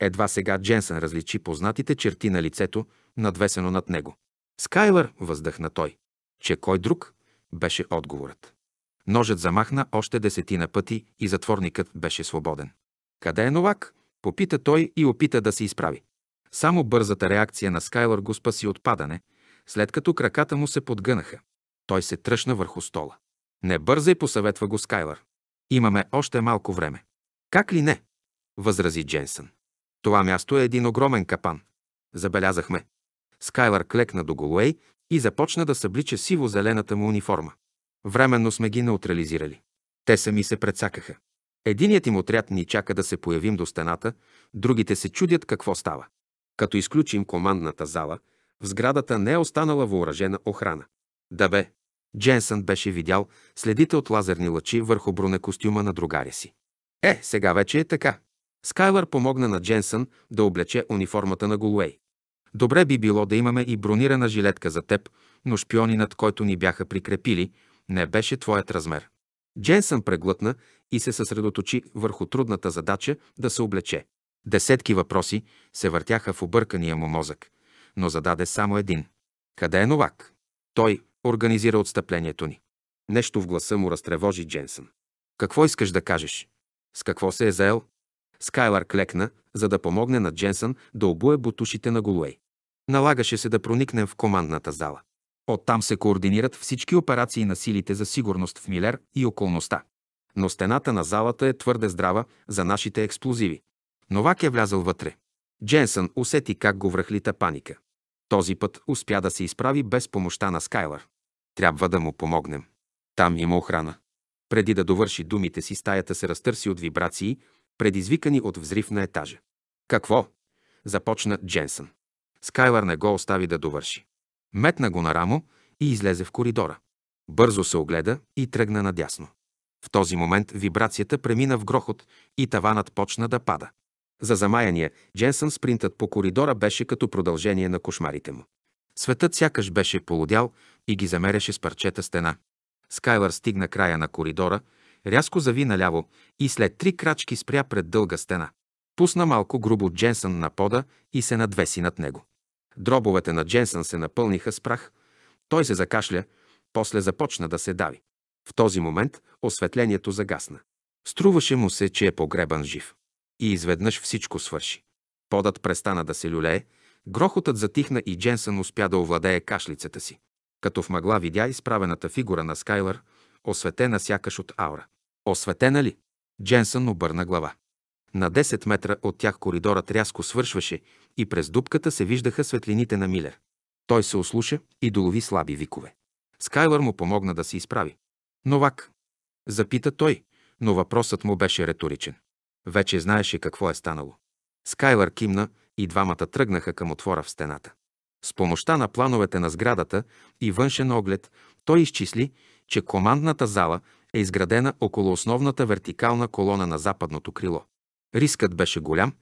Едва сега Дженсън различи познатите черти на лицето, надвесено над него. Скайлър, въздъхна той. Че кой друг? Беше отговорът. Ножът замахна още десетина пъти и затворникът беше свободен. Къде е Новак? Попита той и опита да се изправи. Само бързата реакция на Скайлър го спаси от падане, след като краката му се подгънаха. Той се тръщна върху стола. Не бързай, посъветва го Скайлър. Имаме още малко време. Как ли не? Възрази Дженсън. Това място е един огромен капан. Забелязахме. Скайлър клекна до Голуей и започна да съблича сиво-зелената му униформа. Временно сме ги неутрализирали. Те сами се предсакаха. Единият им отряд ни чака да се появим до стената, другите се чудят какво става. Като изключим командната зала, в сградата не е останала въоръжена охрана. Да бе, Дженсън беше видял следите от лазерни лъчи върху бронекостюма на другаря си. Е, сега вече е така. Скайлър помогна на Дженсън да облече униформата на Голуей. Добре би било да имаме и бронирана жилетка за теб, но шпиони над който ни бяха прикрепили, не беше твоят размер. Дженсън преглътна и се съсредоточи върху трудната задача да се облече. Десетки въпроси се въртяха в объркания му мозък, но зададе само един. Къде е Новак? Той организира отстъплението ни. Нещо в гласа му разтревожи Дженсън. Какво искаш да кажеш? С какво се е заел? Скайлар клекна, за да помогне на Дженсън да обуе бутушите на Голуей. Налагаше се да проникнем в командната зала. Оттам се координират всички операции на силите за сигурност в Милер и околността. Но стената на залата е твърде здрава за нашите експлозиви. Новак е влязъл вътре. Дженсън усети как го връхлита паника. Този път успя да се изправи без помощта на Скайлър. Трябва да му помогнем. Там има охрана. Преди да довърши думите си, стаята се разтърси от вибрации, предизвикани от взрив на етажа. Какво? Започна Дженсън. Скайлър не го остави да довърши. Метна го на рамо и излезе в коридора. Бързо се огледа и тръгна надясно. В този момент вибрацията премина в грохот и таванът почна да пада. За замаяния, Дженсън спринтът по коридора беше като продължение на кошмарите му. Светът сякаш беше полудял и ги замеряше с парчета стена. Скайлър стигна края на коридора, рязко зави наляво и след три крачки спря пред дълга стена. Пусна малко грубо Дженсън на пода и се надвеси над него. Дробовете на Дженсън се напълниха с прах. Той се закашля, после започна да се дави. В този момент осветлението загасна. Струваше му се, че е погребан жив. И изведнъж всичко свърши. Подът престана да се люлее, грохотът затихна и Дженсън успя да овладее кашлицата си. Като в мъгла видя изправената фигура на Скайлър, осветена сякаш от аура. Осветена ли? Дженсън обърна глава. На 10 метра от тях коридорът рязко свършваше и през дупката се виждаха светлините на Милер. Той се ослуша и долови слаби викове. Скайлър му помогна да се изправи. Новак, запита той, но въпросът му беше риторичен. Вече знаеше какво е станало. Скайлър кимна и двамата тръгнаха към отвора в стената. С помощта на плановете на сградата и външен оглед, той изчисли, че командната зала е изградена около основната вертикална колона на западното крило. Рискът беше голям,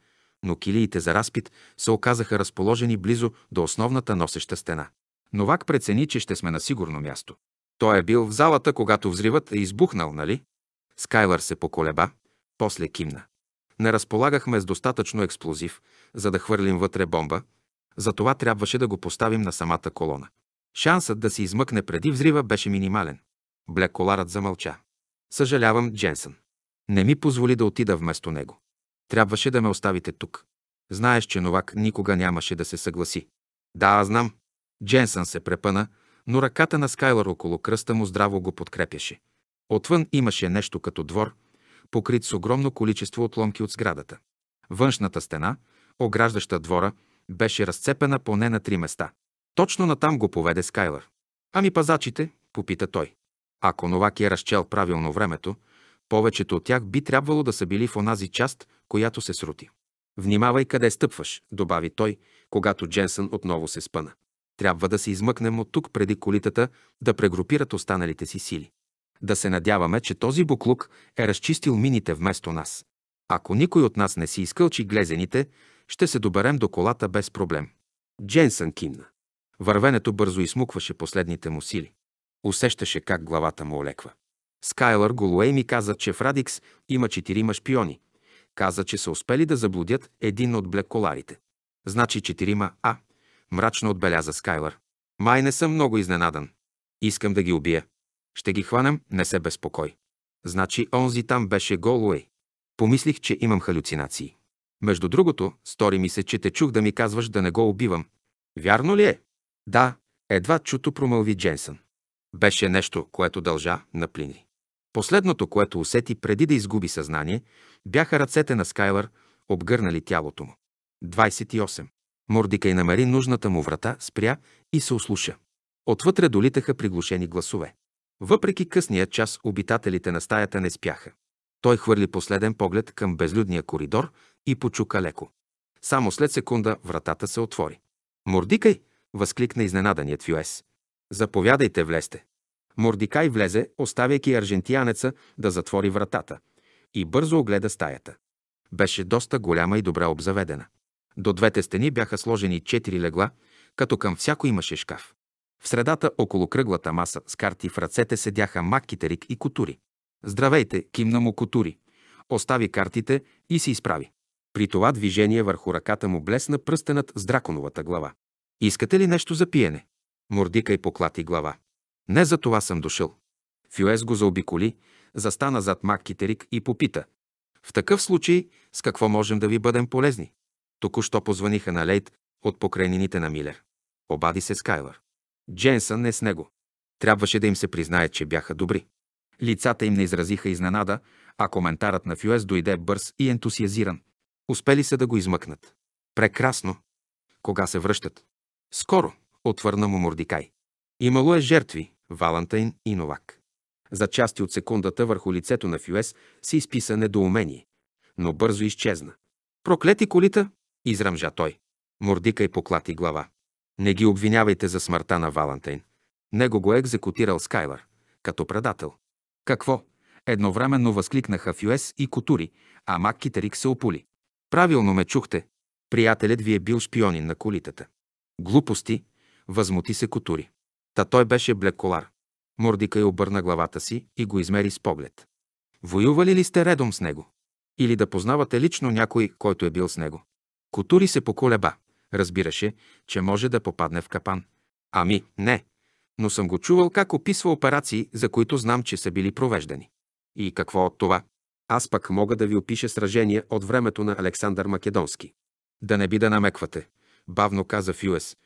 но килиите за разпит се оказаха разположени близо до основната носеща стена. Новак прецени, че ще сме на сигурно място. Той е бил в залата, когато взривът е избухнал, нали? Скайлър се поколеба, после кимна. Не разполагахме с достатъчно експлозив, за да хвърлим вътре бомба, затова трябваше да го поставим на самата колона. Шансът да се измъкне преди взрива беше минимален. Блеколарът замълча. Съжалявам, Дженсън. Не ми позволи да отида вместо него. Трябваше да ме оставите тук. Знаеш, че Новак никога нямаше да се съгласи. Да, аз знам. Дженсън се препъна, но ръката на Скайлър около кръста му здраво го подкрепяше. Отвън имаше нещо като двор, покрит с огромно количество отломки от сградата. Външната стена, ограждаща двора, беше разцепена поне на три места. Точно натам го поведе Скайлър. Ами пазачите? попита той. Ако Новак е разчел правилно времето, повечето от тях би трябвало да са били в онази част, която се срути. Внимавай къде стъпваш, добави той, когато Дженсън отново се спъна. Трябва да се измъкнем от тук преди колитата да прегрупират останалите си сили. Да се надяваме, че този буклук е разчистил мините вместо нас. Ако никой от нас не си изкълчи глезените, ще се доберем до колата без проблем. Дженсън кимна. Вървенето бързо измукваше последните му сили. Усещаше как главата му олеква. Скайлър Голуей ми каза, че в Радикс има четирима шпиони. Каза, че са успели да заблудят един от блеколарите. Значи четирима А. Мрачно отбеляза Скайлър. Май не съм много изненадан. Искам да ги убия. Ще ги хванем, не се безпокой. Значи онзи там беше Голуей. Помислих, че имам халюцинации. Между другото, стори ми се, че те чух да ми казваш да не го убивам. Вярно ли е? Да, едва чуто промълви Дженсън. Беше нещо, което дължа на Плини. Последното, което усети преди да изгуби съзнание, бяха ръцете на Скайлър, обгърнали тялото му. 28. Мордикай намери нужната му врата, спря и се ослуша. Отвътре долитаха приглушени гласове. Въпреки късния час, обитателите на стаята не спяха. Той хвърли последен поглед към безлюдния коридор и почука леко. Само след секунда вратата се отвори. Мордикай! възкликна изненаданият Фюес. Заповядайте, влезте. Мордикай влезе, оставяйки аржентиянеца да затвори вратата и бързо огледа стаята. Беше доста голяма и добре обзаведена. До двете стени бяха сложени четири легла, като към всяко имаше шкаф. В средата, около кръглата маса, с карти в ръцете седяха Маккитерик и Котури. Здравейте, кимна му Котури. Остави картите и се изправи. При това движение върху ръката му блесна пръстенът с драконовата глава. Искате ли нещо за пиене? Мордика и поклати глава. Не за това съм дошъл. Фюес го заобиколи, застана зад Маккитерик и попита. В такъв случай, с какво можем да ви бъдем полезни? Току-що позваниха на Лейт от покрайнините на Милер. Обади се Скайлър. Дженсън е с него. Трябваше да им се признае, че бяха добри. Лицата им не изразиха изненада, а коментарът на Фюес дойде бърз и ентусиазиран. Успели се да го измъкнат. Прекрасно. Кога се връщат? Скоро, отвърна му Мордикай. Имало е жертви, Валантайн и Новак. За части от секундата върху лицето на Фюес се изписа недоумение, но бързо изчезна. Проклети колита, израмжа той. Мордикай поклати глава. Не ги обвинявайте за смъртта на Валантайн. Него го е екзекутирал Скайлър, като предател. Какво? Едновременно възкликнаха Фюес и Котури, а Мак Китерик се опули. Правилно ме чухте. Приятелят ви е бил шпионин на колитата. Глупости, възмути се Котури. Та той беше блеколар. Мордикай обърна главата си и го измери с поглед. Воювали ли сте редом с него? Или да познавате лично някой, който е бил с него? Котури се поколеба. Разбираше, че може да попадне в капан. Ами, не. Но съм го чувал как описва операции, за които знам, че са били провеждани. И какво от това? Аз пък мога да ви опиша сражение от времето на Александър Македонски. Да не би да намеквате, бавно каза Фюес,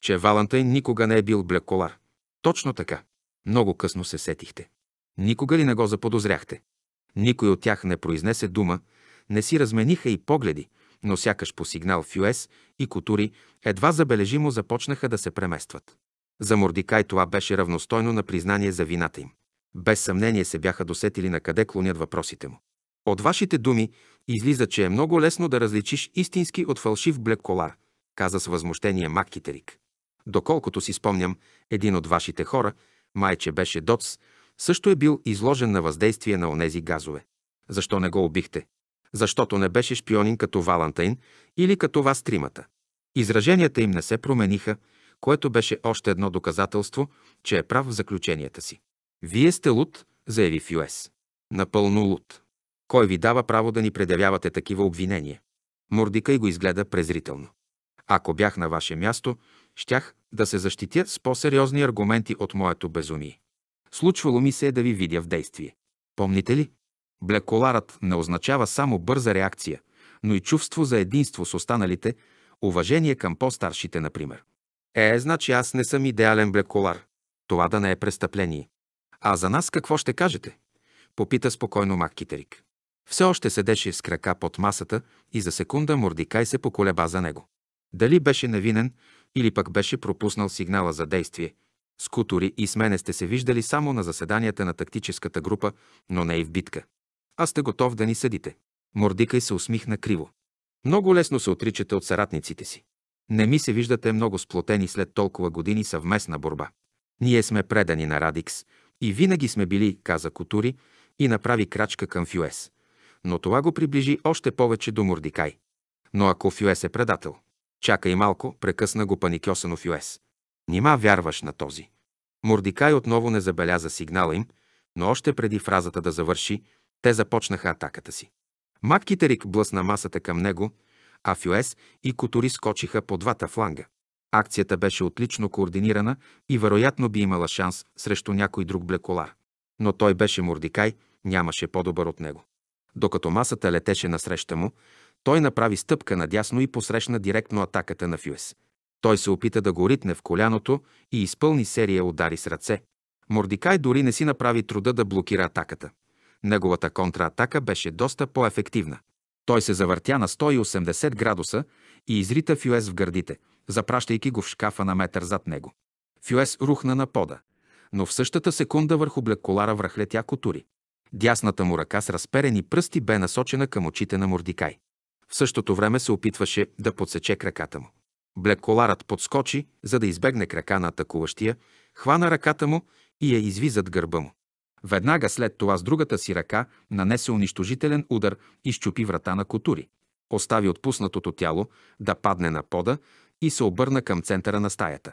че Валантайн никога не е бил блеколар. Точно така. Много късно се сетихте. Никога ли не го заподозряхте? Никой от тях не произнесе дума, не си размениха и погледи, но сякаш по сигнал Фюес и Котури едва забележимо започнаха да се преместват. За Мордикай това беше равностойно на признание за вината им. Без съмнение се бяха досетили на къде клонят въпросите му. От вашите думи излиза, че е много лесно да различиш истински от фалшив блек колар, каза с възмущение Маккитерик. Доколкото си спомням, един от вашите хора, майче беше Доц, също е бил изложен на въздействие на онези газове. Защо не го убихте? Защото не беше шпионин като Валантайн или като вас тримата. Израженията им не се промениха, което беше още едно доказателство, че е прав в заключенията си. Вие сте луд, заяви Фюес. Напълно луд. Кой ви дава право да ни предявявате такива обвинения? Мордикай го изгледа презрително. Ако бях на ваше място, щях да се защитя с по-сериозни аргументи от моето безумие. Случвало ми се е да ви видя в действие. Помните ли? Блеколарът не означава само бърза реакция, но и чувство за единство с останалите, уважение към по-старшите, например. Е, значи аз не съм идеален блеколар. Това да не е престъпление. А за нас какво ще кажете? Попита спокойно Мак Китерик. Все още седеше с крака под масата и за секунда Мордикай се поколеба за него. Дали беше невинен или пък беше пропуснал сигнала за действие. Скутори и с мене сте се виждали само на заседанията на тактическата група, но не и в битка. А сте готов да ни съдите. Мордикай се усмихна криво. Много лесно се отричате от съратниците си. Не ми се виждате много сплотени след толкова години съвместна борба. Ние сме предани на Радикс и винаги сме били, каза Котури и направи крачка към Фюес. Но това го приближи още повече до Мордикай. Но ако Фюес е предател, Чакай малко, прекъсна го паникьосано Фюес. Нима вярваш на този. Мордикай отново не забеляза сигнала им, но още преди фразата да завърши, те започнаха атаката си. Мак Китерик блъсна масата към него, а Фюес и Котори скочиха по двата фланга. Акцията беше отлично координирана и вероятно би имала шанс срещу някой друг блеколар. Но той беше Мордикай, нямаше по-добър от него. Докато масата летеше насреща му, той направи стъпка надясно и посрещна директно атаката на Фюес. Той се опита да го ритне в коляното и изпълни серия удари с ръце. Мордикай дори не си направи труда да блокира атаката. Неговата контратака беше доста по-ефективна. Той се завъртя на 180 градуса и изрита Фюес в гърдите, запращайки го в шкафа на метър зад него. Фюес рухна на пода, но в същата секунда върху блеколара връхлетя котури. Дясната му ръка с разперени пръсти бе насочена към очите на Мордикай. В същото време се опитваше да подсече краката му. Блеколарът подскочи, за да избегне крака на атакуващия, хвана ръката му и я изви зад гърба му. Веднага след това с другата си ръка нанесе унищожителен удар и щупи врата на Котури. Остави отпуснатото тяло да падне на пода и се обърна към центъра на стаята.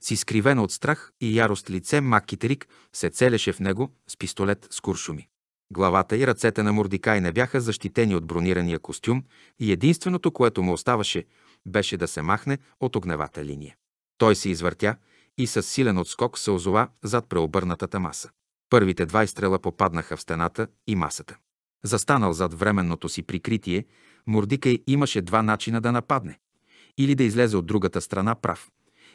С изкривено от страх и ярост лице Маккитерик се целеше в него с пистолет с куршуми. Главата и ръцете на Мордикай не бяха защитени от бронирания костюм и единственото, което му оставаше, беше да се махне от огневата линия. Той се извъртя и с силен отскок се озова зад преобърнатата маса. Първите два изстрела попаднаха в стената и масата. Застанал зад временното си прикритие, Мордикай имаше два начина да нападне. Или да излезе от другата страна прав,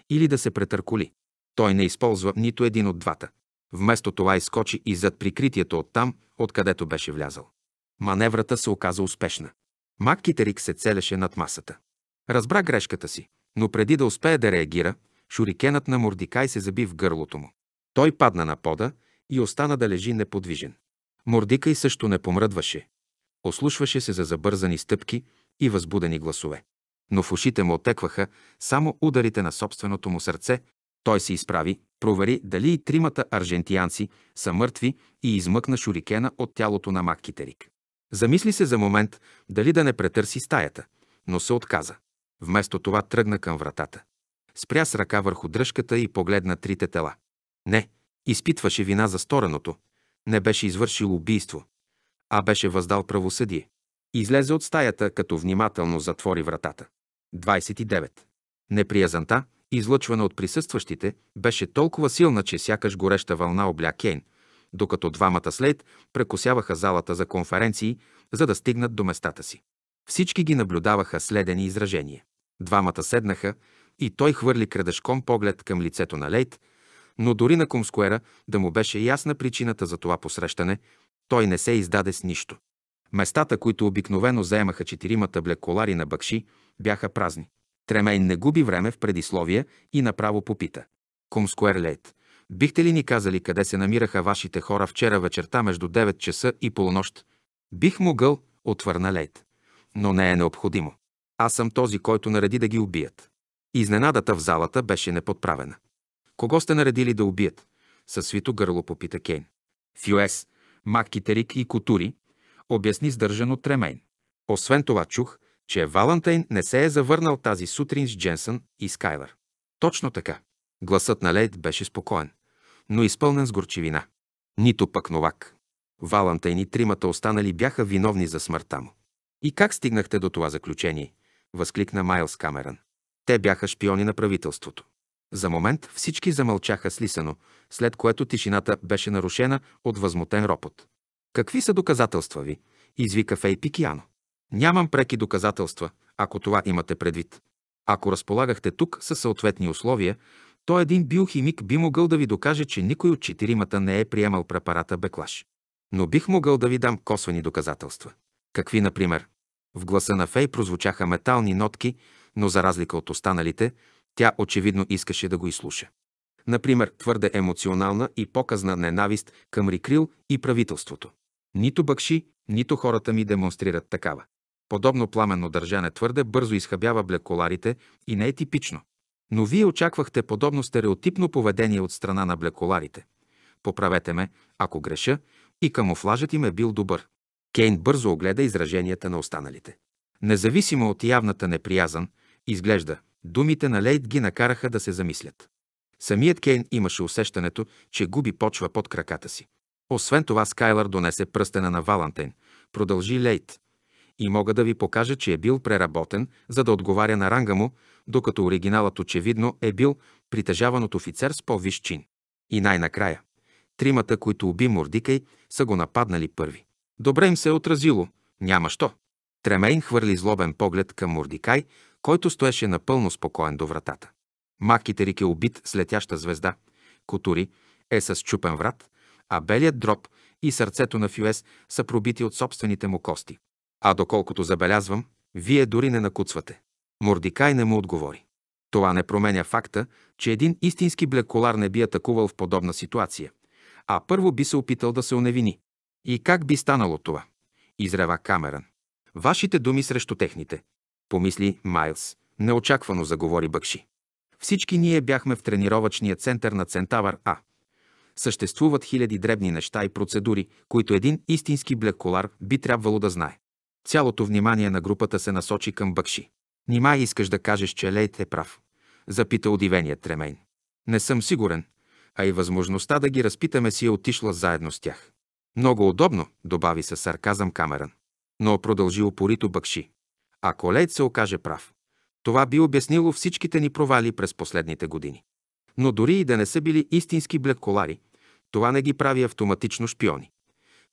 или да се претърколи. Той не използва нито един от двата. Вместо това изкочи и зад прикритието от там, откъдето беше влязал. Маневрата се оказа успешна. Мак Китерик се целеше над масата. Разбра грешката си, но преди да успее да реагира, шурикенът на Мордикай се заби в гърлото му. Той падна на пода и остана да лежи неподвижен. Мордикай също не помръдваше. Ослушваше се за забързани стъпки и възбудени гласове. Но в ушите му отекваха само ударите на собственото му сърце. Той се изправи, провери дали и тримата аржентианци са мъртви и измъкна шурикена от тялото на Маккитерик. Замисли се за момент дали да не претърси стаята, но се отказа. Вместо това тръгна към вратата. Спря с ръка върху дръжката и погледна трите тела. Не, изпитваше вина за стореното. Не беше извършил убийство, а беше въздал правосъдие. Излезе от стаята, като внимателно затвори вратата. 29. Неприязанта, излъчвана от присъстващите, беше толкова силна, че сякаш гореща вълна обля Кейн, докато двамата след прекосяваха залата за конференции, за да стигнат до местата си. Всички ги наблюдаваха следени изражения. Двамата седнаха и той хвърли крадешком поглед към лицето на Лейт, но дори на Комскуера да му беше ясна причината за това посрещане, той не се издаде с нищо. Местата, които обикновено заемаха четиримата блеколари на Бакши, бяха празни. Тремейн не губи време в предисловие и направо попита. Комскуер Лейт, бихте ли ни казали къде се намираха вашите хора вчера вечерта между 9 часа и полунощ? Бих могъл, отвърна Лейт. Но не е необходимо. Аз съм този, който нареди да ги убият. Изненадата в залата беше неподправена. Кого сте наредили да убият? Със свито гърло попита Кейн. Фюес, Маккитерик и Кутури, обясни сдържано Тремейн. Освен това чух, че Валантайн не се е завърнал тази сутрин с Дженсън и Скайлър. Точно така. Гласът на Лейд беше спокоен, но изпълнен с горчивина. Нито пък новак. Валантайн и тримата останали бяха виновни за смъртта му. И как стигнахте до това заключение? Възкликна Майлс Камерън. Те бяха шпиони на правителството. За момент всички замълчаха слисано, след което тишината беше нарушена от възмутен ропот. Какви са доказателства ви? извика Фей Пикиано. Нямам преки доказателства, ако това имате предвид. Ако разполагахте тук със съответни условия, то един биохимик би могъл да ви докаже, че никой от четиримата не е приемал препарата Беклаш. Но бих могъл да ви дам косвени доказателства. Какви, например? В гласа на Фей прозвучаха метални нотки, но за разлика от останалите, тя очевидно искаше да го изслуша. Например, твърде емоционална и показна ненавист към Рикрил и правителството. Нито Бакши, нито хората ми демонстрират такава. Подобно пламенно държане твърде бързо изхабява блеколарите и не е типично. Но вие очаквахте подобно стереотипно поведение от страна на блеколарите. Поправете ме, ако греша, и камуфлажът им е бил добър. Кейн бързо огледа израженията на останалите. Независимо от явната неприязан, изглежда, думите на Лейт ги накараха да се замислят. Самият Кейн имаше усещането, че губи почва под краката си. Освен това, Скайлър донесе пръстена на Валантин, продължи Лейт. И мога да ви покажа, че е бил преработен, за да отговаря на ранга му, докато оригиналът очевидно е бил притежаван от офицер с по-виш чин. И най-накрая. Тримата, които уби Мордикай, са го нападнали първи. Добре им се е отразило. Няма що. Тремейн хвърли злобен поглед към Мордикай, който стоеше напълно спокоен до вратата. Макитерик е убит с летяща звезда. Котури е с чупен врат, а белият дроб и сърцето на Фюес са пробити от собствените му кости. А доколкото забелязвам, вие дори не накуцвате. Мордикай не му отговори. Това не променя факта, че един истински блеколар не би атакувал в подобна ситуация, а първо би се опитал да се оневини. И как би станало това? Изрева Камерън. Вашите думи срещу техните. Помисли Майлз. Неочаквано заговори Бъкши. Всички ние бяхме в тренировъчния център на Центавър А. Съществуват хиляди дребни неща и процедури, които един истински блеколар би трябвало да знае. Цялото внимание на групата се насочи към Бъкши. Нима искаш да кажеш, че Лейт е прав? Запита удивеният Тремейн. Не съм сигурен, а и възможността да ги разпитаме си е отишла заедно с тях. Много удобно, добави със сарказъм Камерън. Но продължи упорито Бъкши. Ако Лейт се окаже прав, това би обяснило всичките ни провали през последните години. Но дори и да не са били истински блеколари, това не ги прави автоматично шпиони.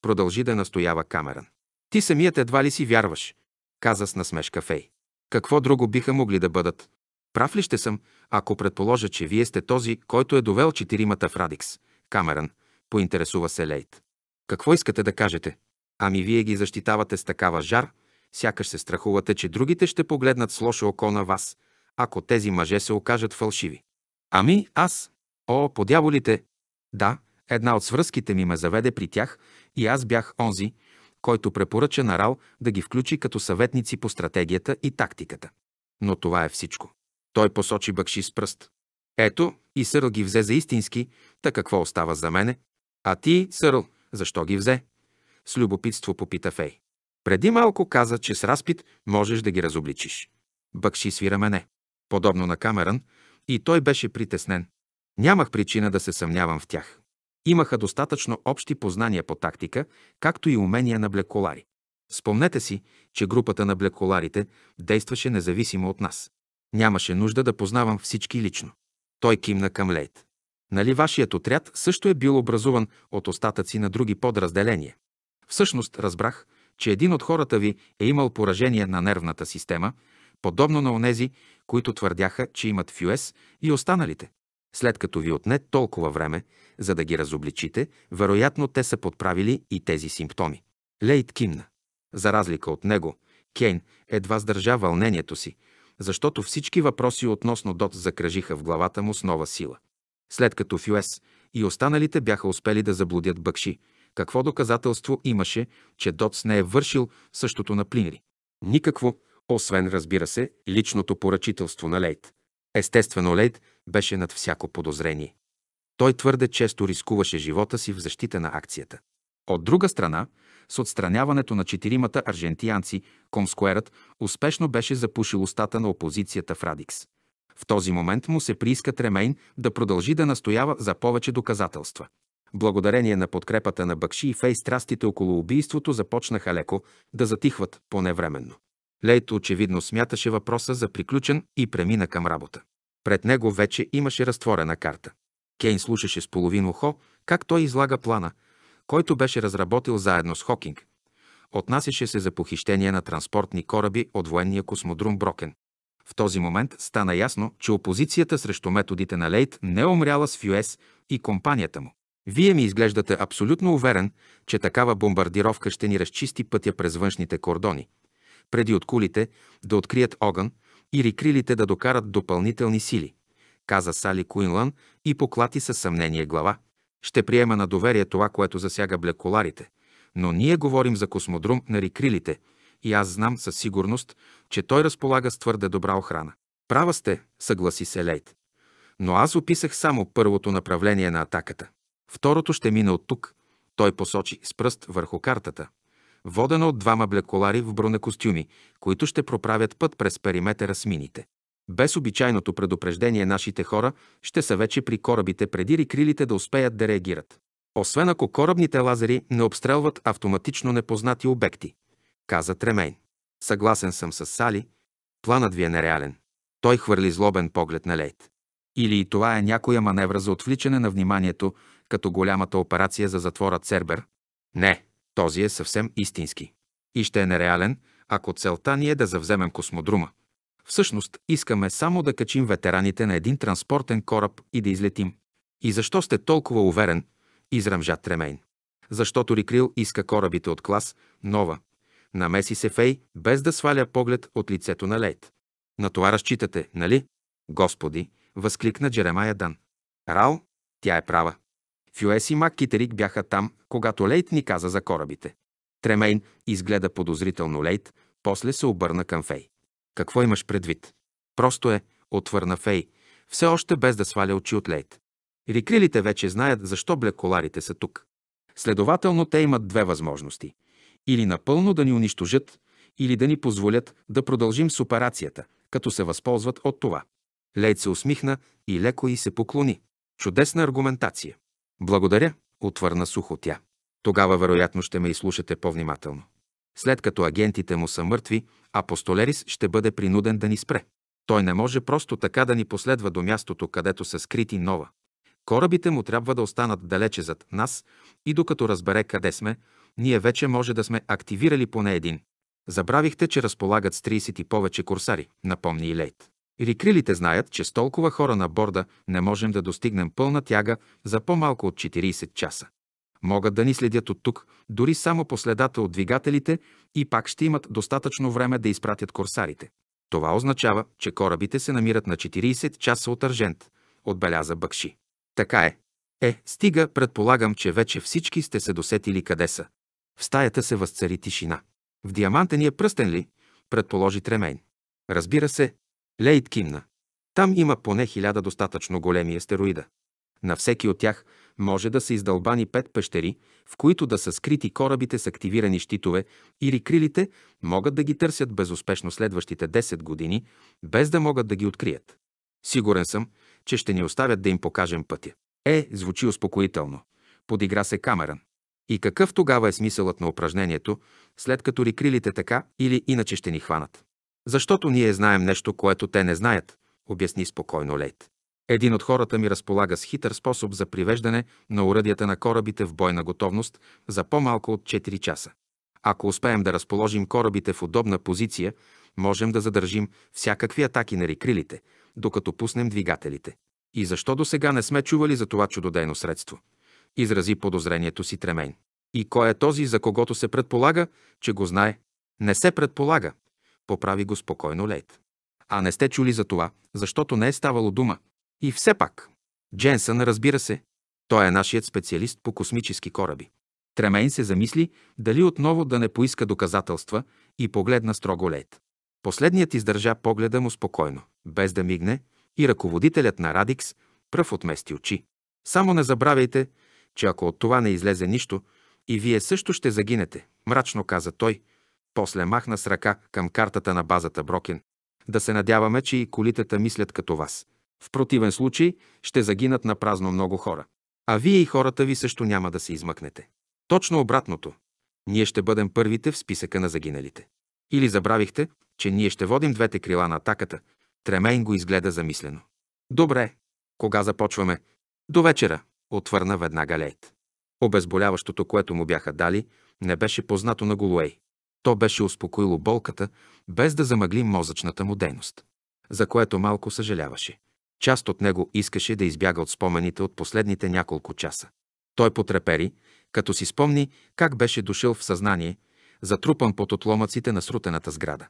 Продължи да настоява Камерън. Ти самият едва ли си вярваш, каза с насмешка Фей. Какво друго биха могли да бъдат? Прав ли ще съм, ако предположа, че вие сте този, който е довел четиримата в Радикс? Камеран, поинтересува се Лейт. Какво искате да кажете? Ами вие ги защитавате с такава жар, сякаш се страхувате, че другите ще погледнат с лошо око на вас, ако тези мъже се окажат фалшиви. Ами аз? О, подяволите! Да, една от свръзките ми ме заведе при тях и аз бях онзи, който препоръча на Рал да ги включи като съветници по стратегията и тактиката. Но това е всичко. Той посочи бъкши с пръст. Ето, и Сърл ги взе за истински, та какво остава за мене? А ти, Сърл, защо ги взе? С любопитство попита Фей. Преди малко каза, че с разпит можеш да ги разобличиш. Бъкши свира мене. Подобно на Камерън, и той беше притеснен. Нямах причина да се съмнявам в тях. Имаха достатъчно общи познания по тактика, както и умения на блеколари. Спомнете си, че групата на блеколарите действаше независимо от нас. Нямаше нужда да познавам всички лично. Той кимна към Лейт. Нали вашият отряд също е бил образуван от остатъци на други подразделения? Всъщност разбрах, че един от хората ви е имал поражение на нервната система, подобно на онези, които твърдяха, че имат фюес и останалите. След като ви отне толкова време, за да ги разобличите, вероятно те са подправили и тези симптоми. Лейт кимна. За разлика от него, Кейн едва сдържа вълнението си, защото всички въпроси относно Дот закръжиха в главата му с нова сила. След като Фюес и останалите бяха успели да заблудят Бъкши, какво доказателство имаше, че Дотс не е вършил същото на Плинри? Никакво, освен, разбира се, личното поръчителство на Лейт. Естествено, Лейт беше над всяко подозрение. Той твърде често рискуваше живота си в защита на акцията. От друга страна, с отстраняването на четиримата аржентианци, Комскуерът успешно беше запушил устата на опозицията в Радикс. В този момент му се прииска Тремейн да продължи да настоява за повече доказателства. Благодарение на подкрепата на Бакши и Фей, страстите около убийството започнаха леко да затихват по-невременно. Лейто очевидно смяташе въпроса за приключен и премина към работа. Пред него вече имаше разтворена карта. Кейн слушаше с половин ухо как той излага плана, който беше разработил заедно с Хокинг. Отнасяше се за похищение на транспортни кораби от военния космодрум Брокен. В този момент стана ясно, че опозицията срещу методите на Лейт не е умряла с Фюес и компанията му. Вие ми изглеждате абсолютно уверен, че такава бомбардировка ще ни разчисти пътя през външните кордони. Преди от кулите да открият огън и рикрилите да докарат допълнителни сили, каза Сали Куинлан и поклати със съмнение глава. Ще приема на доверие това, което засяга блеколарите. Но ние говорим за космодрум на рикрилите и аз знам със сигурност, че той разполага с твърде добра охрана. Права сте, съгласи се Лейт. Но аз описах само първото направление на атаката. Второто ще мине от тук. Той посочи с пръст върху картата. Водено от двама блеколари в бронекостюми, които ще проправят път през периметъра с мините. Без обичайното предупреждение нашите хора ще са вече при корабите преди рикрилите да успеят да реагират. Освен ако корабните лазери не обстрелват автоматично непознати обекти, каза Тремейн. Съгласен съм с Сали, планът ви е нереален. Той хвърли злобен поглед на Лейт. Или и това е някоя маневра за отвличане на вниманието, като голямата операция за затвора Цербер? Не, този е съвсем истински. И ще е нереален, ако целта ни е да завземем космодрума. Всъщност, искаме само да качим ветераните на един транспортен кораб и да излетим. И защо сте толкова уверен? Изръмжа Тремейн. Защото Рикрил иска корабите от клас Нова. Намеси се Фей, без да сваля поглед от лицето на Лейт. На това разчитате, нали? Господи, възкликна Джеремая Дан. Рал, тя е права. Фюес и Мак Китерик бяха там, когато Лейт ни каза за корабите. Тремейн изгледа подозрително Лейт, после се обърна към Фей. Какво имаш предвид? Просто е, отвърна Фей, все още без да сваля очи от Лейт. Рикрилите вече знаят защо блеколарите са тук. Следователно те имат две възможности. Или напълно да ни унищожат, или да ни позволят да продължим с операцията, като се възползват от това. Лейт се усмихна и леко и се поклони. Чудесна аргументация. Благодаря, отвърна сухо тя. Тогава вероятно ще ме изслушате по-внимателно. След като агентите му са мъртви, Апостолерис ще бъде принуден да ни спре. Той не може просто така да ни последва до мястото, където са скрити нова. Корабите му трябва да останат далече зад нас и докато разбере къде сме, ние вече може да сме активирали поне един. Забравихте, че разполагат с 30 и повече курсари, напомни и Лейт. Рикрилите знаят, че с толкова хора на борда не можем да достигнем пълна тяга за по-малко от 40 часа. Могат да ни следят от тук, дори само по следата от двигателите и пак ще имат достатъчно време да изпратят корсарите. Това означава, че корабите се намират на 40 часа от Аржент, отбеляза Бъкши. Така е. Е, стига, предполагам, че вече всички сте се досетили къде са. В стаята се възцари тишина. В диамантения пръстен ли? Предположи Тремейн. Разбира се, Лейт кимна. Там има поне хиляда достатъчно големи астероида. На всеки от тях може да са издълбани пет пещери, в които да са скрити корабите с активирани щитове или крилите могат да ги търсят безуспешно следващите 10 години, без да могат да ги открият. Сигурен съм, че ще ни оставят да им покажем пътя. Е, звучи успокоително. Подигра се Камеран. И какъв тогава е смисълът на упражнението, след като рикрилите така или иначе ще ни хванат? Защото ние знаем нещо, което те не знаят, обясни спокойно Лейт. Един от хората ми разполага с хитър способ за привеждане на уръдията на корабите в бойна готовност за по-малко от 4 часа. Ако успеем да разположим корабите в удобна позиция, можем да задържим всякакви атаки на рикрилите, докато пуснем двигателите. И защо до сега не сме чували за това чудодейно средство? Изрази подозрението си Тремейн. И кой е този, за когото се предполага, че го знае? Не се предполага, поправи го спокойно Лейт. А не сте чули за това, защото не е ставало дума. И все пак. Дженсън, разбира се, той е нашият специалист по космически кораби. Тремейн се замисли дали отново да не поиска доказателства и погледна строго Лейт. Последният издържа погледа му спокойно, без да мигне, и ръководителят на Радикс пръв отмести очи. Само не забравяйте, че ако от това не излезе нищо, и вие също ще загинете, мрачно каза той. После махна с ръка към картата на базата Брокен. Да се надяваме, че и колитата мислят като вас. В противен случай ще загинат на празно много хора. А вие и хората ви също няма да се измъкнете. Точно обратното. Ние ще бъдем първите в списъка на загиналите. Или забравихте, че ние ще водим двете крила на атаката. Тремейн го изгледа замислено. Добре. Кога започваме? До вечера, отвърна веднага Лейт. Обезболяващото, което му бяха дали, не беше познато на Голуей. То беше успокоило болката, без да замъгли мозъчната му дейност. За което малко съжаляваше. Част от него искаше да избяга от спомените от последните няколко часа. Той потрепери, като си спомни как беше дошъл в съзнание, затрупан под отломъците на срутената сграда.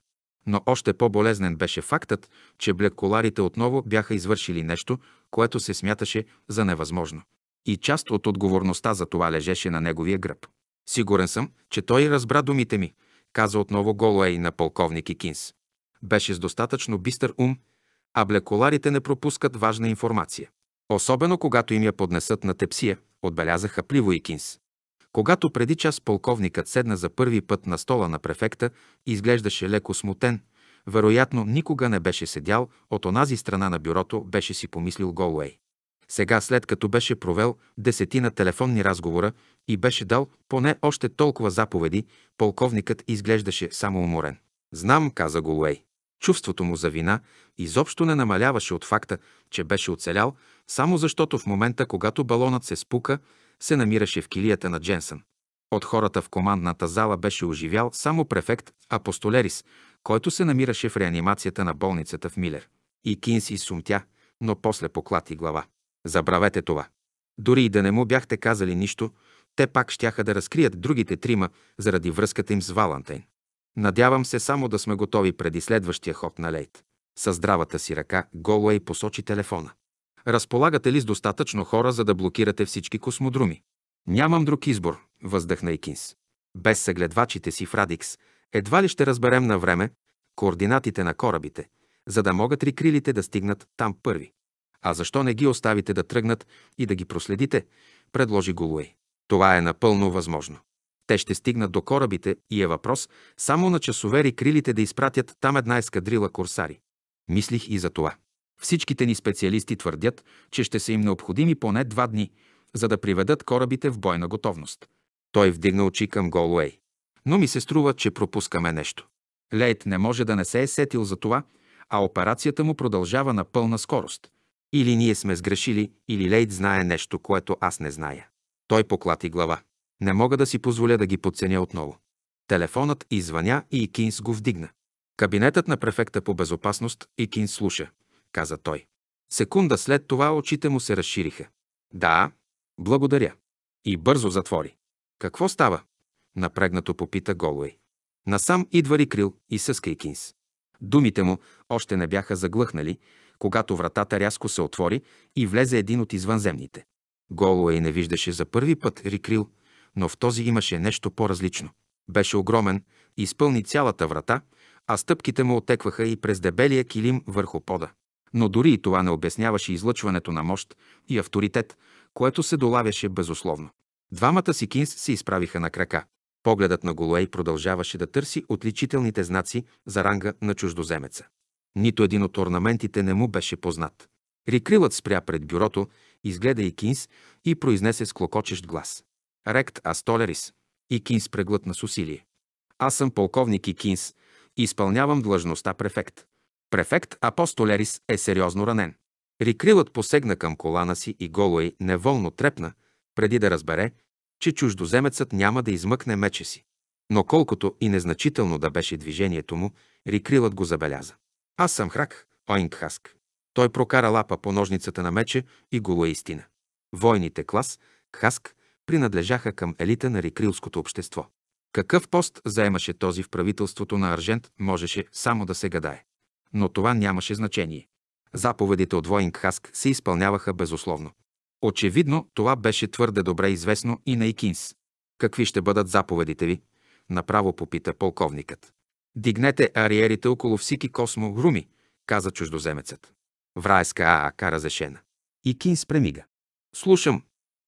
Но още по-болезнен беше фактът, че блекколарите отново бяха извършили нещо, което се смяташе за невъзможно. И част от отговорността за това лежеше на неговия гръб. Сигурен съм, че той разбра думите ми, каза отново Голуей на полковник Икинс. Беше с достатъчно бистър ум, а блеколарите не пропускат важна информация. Особено когато им я поднесат на тепсия, отбеляза хапливо Икинс. Когато преди час полковникът седна за първи път на стола на префекта изглеждаше леко смутен, вероятно никога не беше седял от онази страна на бюрото, беше си помислил Голуей. Сега, след като беше провел десетина телефонни разговора и беше дал поне още толкова заповеди, полковникът изглеждаше само уморен. Знам, каза Голуей. Чувството му за вина изобщо не намаляваше от факта, че беше оцелял, само защото в момента, когато балонът се спука, се намираше в килията на Дженсън. От хората в командната зала беше оживял само префект Апостолерис, който се намираше в реанимацията на болницата в Милер. И Кинси сумтя, но после поклати глава. Забравете това. Дори и да не му бяхте казали нищо, те пак щяха да разкрият другите трима заради връзката им с Валантайн. Надявам се само да сме готови преди следващия ход на Лейт. Със здравата си ръка Голуей посочи телефона. Разполагате ли с достатъчно хора, за да блокирате всички космодруми? Нямам друг избор, въздъхна Икинс. Без съгледвачите си в Радикс, едва ли ще разберем на време координатите на корабите, за да могат рикрилите да стигнат там първи. А защо не ги оставите да тръгнат и да ги проследите? предложи Голуей. Това е напълно възможно. Те ще стигнат до корабите и е въпрос само на часовери крилите да изпратят там една ескадрила корсари. Мислих и за това. Всичките ни специалисти твърдят, че ще са им необходими поне два дни, за да приведат корабите в бойна готовност. Той вдигна очи към Голуей. Но ми се струва, че пропускаме нещо. Лейт не може да не се е сетил за това, а операцията му продължава на пълна скорост. Или ние сме сгрешили, или Лейт знае нещо, което аз не зная. Той поклати глава. Не мога да си позволя да ги подценя отново. Телефонът извъня и Кинс го вдигна. Кабинетът на префекта по безопасност Икин слуша, каза той. Секунда след това очите му се разшириха. Да, благодаря. И бързо затвори. Какво става? Напрегнато попита Голуей. Насам идва Рикрил и съска Икинс. Думите му още не бяха заглъхнали, когато вратата рязко се отвори и влезе един от извънземните. Голуей не виждаше за първи път Рикрил, но в този имаше нещо по-различно. Беше огромен, изпълни цялата врата, а стъпките му отекваха и през дебелия килим върху пода. Но дори и това не обясняваше излъчването на мощ и авторитет, което се долавяше безусловно. Двамата си кинс се изправиха на крака. Погледът на Голуей продължаваше да търси отличителните знаци за ранга на чуждоземеца. Нито един от орнаментите не му беше познат. Рикрилът спря пред бюрото, изгледа и Кинс и произнесе с клокочещ глас. Рект Астолерис. И Кинс преглътна с усилие. Аз съм полковник и Кинс изпълнявам длъжността префект. Префект Апостолерис е сериозно ранен. Рикрилът посегна към колана си и Голуей неволно трепна, преди да разбере, че чуждоземецът няма да измъкне мече си. Но колкото и незначително да беше движението му, Рикрилът го забеляза. Аз съм Храк, Оингхаск. Той прокара лапа по ножницата на мече и го истина. Войните клас, Хаск, принадлежаха към елита на рикрилското общество. Какъв пост заемаше този в правителството на Аржент, можеше само да се гадае. Но това нямаше значение. Заповедите от Воинг Хаск се изпълняваха безусловно. Очевидно, това беше твърде добре известно и на Икинс. Какви ще бъдат заповедите ви? Направо попита полковникът. Дигнете ариерите около всики космо груми, каза чуждоземецът. Враеска аака разрешена. Икинс премига. Слушам,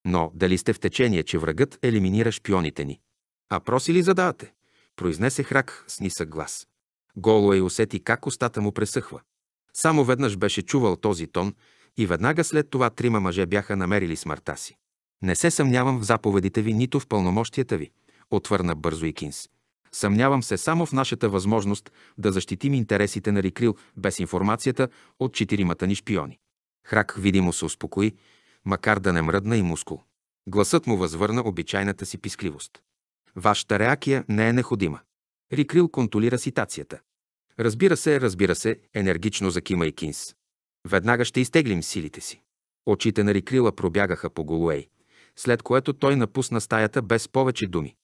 но дали сте в течение, че врагът елиминира шпионите ни? А проси ли задавате? Произнесе Храк с нисък глас. Голо е усети как устата му пресъхва. Само веднъж беше чувал този тон и веднага след това трима мъже бяха намерили смъртта си. Не се съмнявам в заповедите ви, нито в пълномощията ви, отвърна бързо и Кинс. Съмнявам се само в нашата възможност да защитим интересите на Рикрил без информацията от четиримата ни шпиони. Храк видимо се успокои, макар да не мръдна и мускул. Гласът му възвърна обичайната си пискливост. Вашата реакция не е неходима. Рикрил контролира ситацията. Разбира се, разбира се, енергично закима и Кинс. Веднага ще изтеглим силите си. Очите на Рикрила пробягаха по Голуей, след което той напусна стаята без повече думи.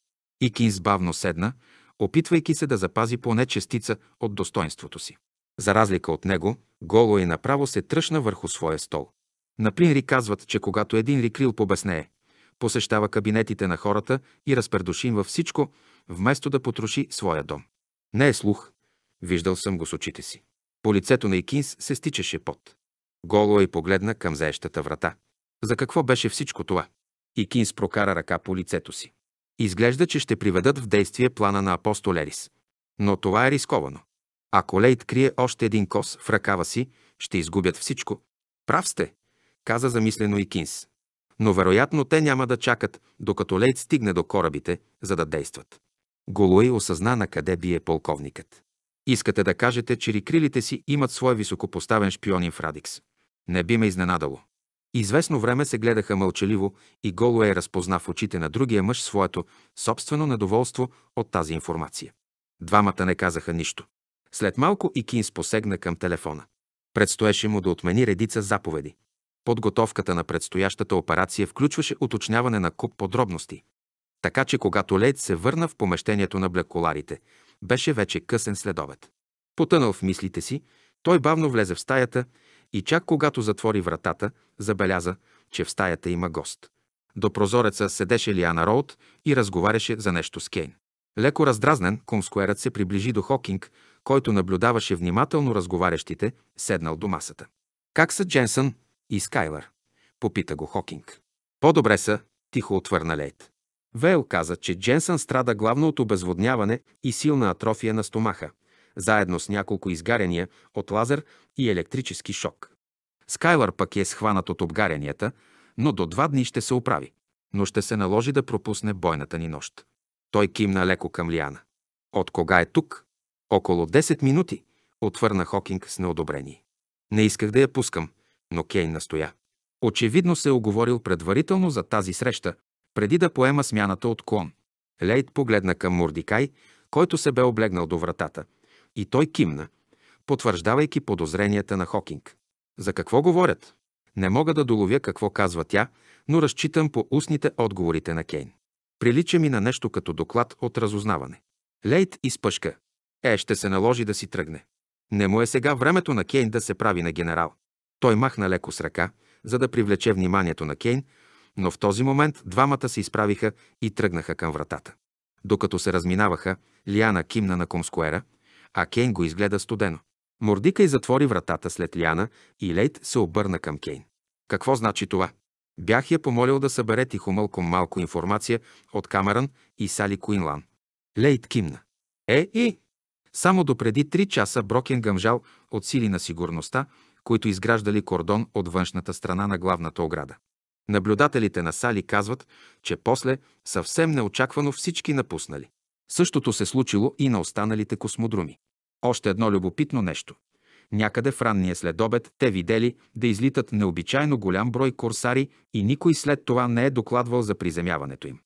И Кинс бавно седна, опитвайки се да запази поне частица от достоинството си. За разлика от него, Голуей направо се тръщна върху своя стол. Например, казват, че когато един Рикрил побеснее, посещава кабинетите на хората и разпердуши им във всичко, вместо да потроши своя дом. Не е слух. Виждал съм го с очите си. По лицето на Икинс се стичаше пот. Голо и погледна към заещата врата. За какво беше всичко това? Икинс прокара ръка по лицето си. Изглежда, че ще приведат в действие плана на апостол Ерис. Но това е рисковано. Ако Лейт крие още един кос в ръкава си, ще изгубят всичко. Прав сте, каза замислено Икинс. Но вероятно те няма да чакат, докато Лейт стигне до корабите, за да действат. Голуи осъзна на къде бие полковникът. Искате да кажете, че рикрилите си имат свой високопоставен шпионин в Радикс. Не би ме изненадало. Известно време се гледаха мълчаливо и Голуей разпозна в очите на другия мъж своето собствено недоволство от тази информация. Двамата не казаха нищо. След малко и Кинс посегна към телефона. Предстоеше му да отмени редица заповеди. Подготовката на предстоящата операция включваше уточняване на куп подробности. Така че когато Лейд се върна в помещението на блеколарите, беше вече късен следобед. Потънал в мислите си, той бавно влезе в стаята и чак когато затвори вратата, забеляза, че в стаята има гост. До прозореца седеше Лиана Роуд и разговаряше за нещо с Кейн. Леко раздразнен, Кумскуерът се приближи до Хокинг, който наблюдаваше внимателно разговарящите, седнал до масата. Как са Дженсън и Скайлър? Попита го Хокинг. По-добре са, тихо отвърна Лейт. Вейл каза, че Дженсън страда главно от обезводняване и силна атрофия на стомаха, заедно с няколко изгаряния от лазер и електрически шок. Скайлър пък е схванат от обгарянията, но до два дни ще се оправи. Но ще се наложи да пропусне бойната ни нощ. Той кимна леко към Лиана. От кога е тук? Около 10 минути, отвърна Хокинг с неодобрение. Не исках да я пускам, но Кейн настоя. Очевидно се е оговорил предварително за тази среща, преди да поема смяната от клон. Лейт погледна към Мордикай, който се бе облегнал до вратата, И той кимна, потвърждавайки подозренията на Хокинг. За какво говорят? Не мога да доловя какво казва тя, но разчитам по устните отговорите на Кейн. Прилича ми на нещо като доклад от разузнаване. Лейт изпъшка. Е, ще се наложи да си тръгне. Не му е сега времето на Кейн да се прави на генерал. Той махна леко с ръка, за да привлече вниманието на Кейн, но в този момент двамата се изправиха и тръгнаха към вратата. Докато се разминаваха, Лиана кимна на Комскуера, а Кейн го изгледа студено. Мордика и затвори вратата след Лиана и Лейт се обърна към Кейн. Какво значи това? Бях я помолил да събере тихомълком малко информация от Камерън и Сали Куинлан. Лейт кимна. Е, и? Само допреди три часа Брокен гъмжал от сили на сигурността, които изграждали кордон от външната страна на главната ограда. Наблюдателите на Сали казват, че после съвсем неочаквано всички напуснали. Същото се случило и на останалите космодруми. Още едно любопитно нещо. Някъде в ранния следобед те видели да излитат необичайно голям брой корсари и никой след това не е докладвал за приземяването им.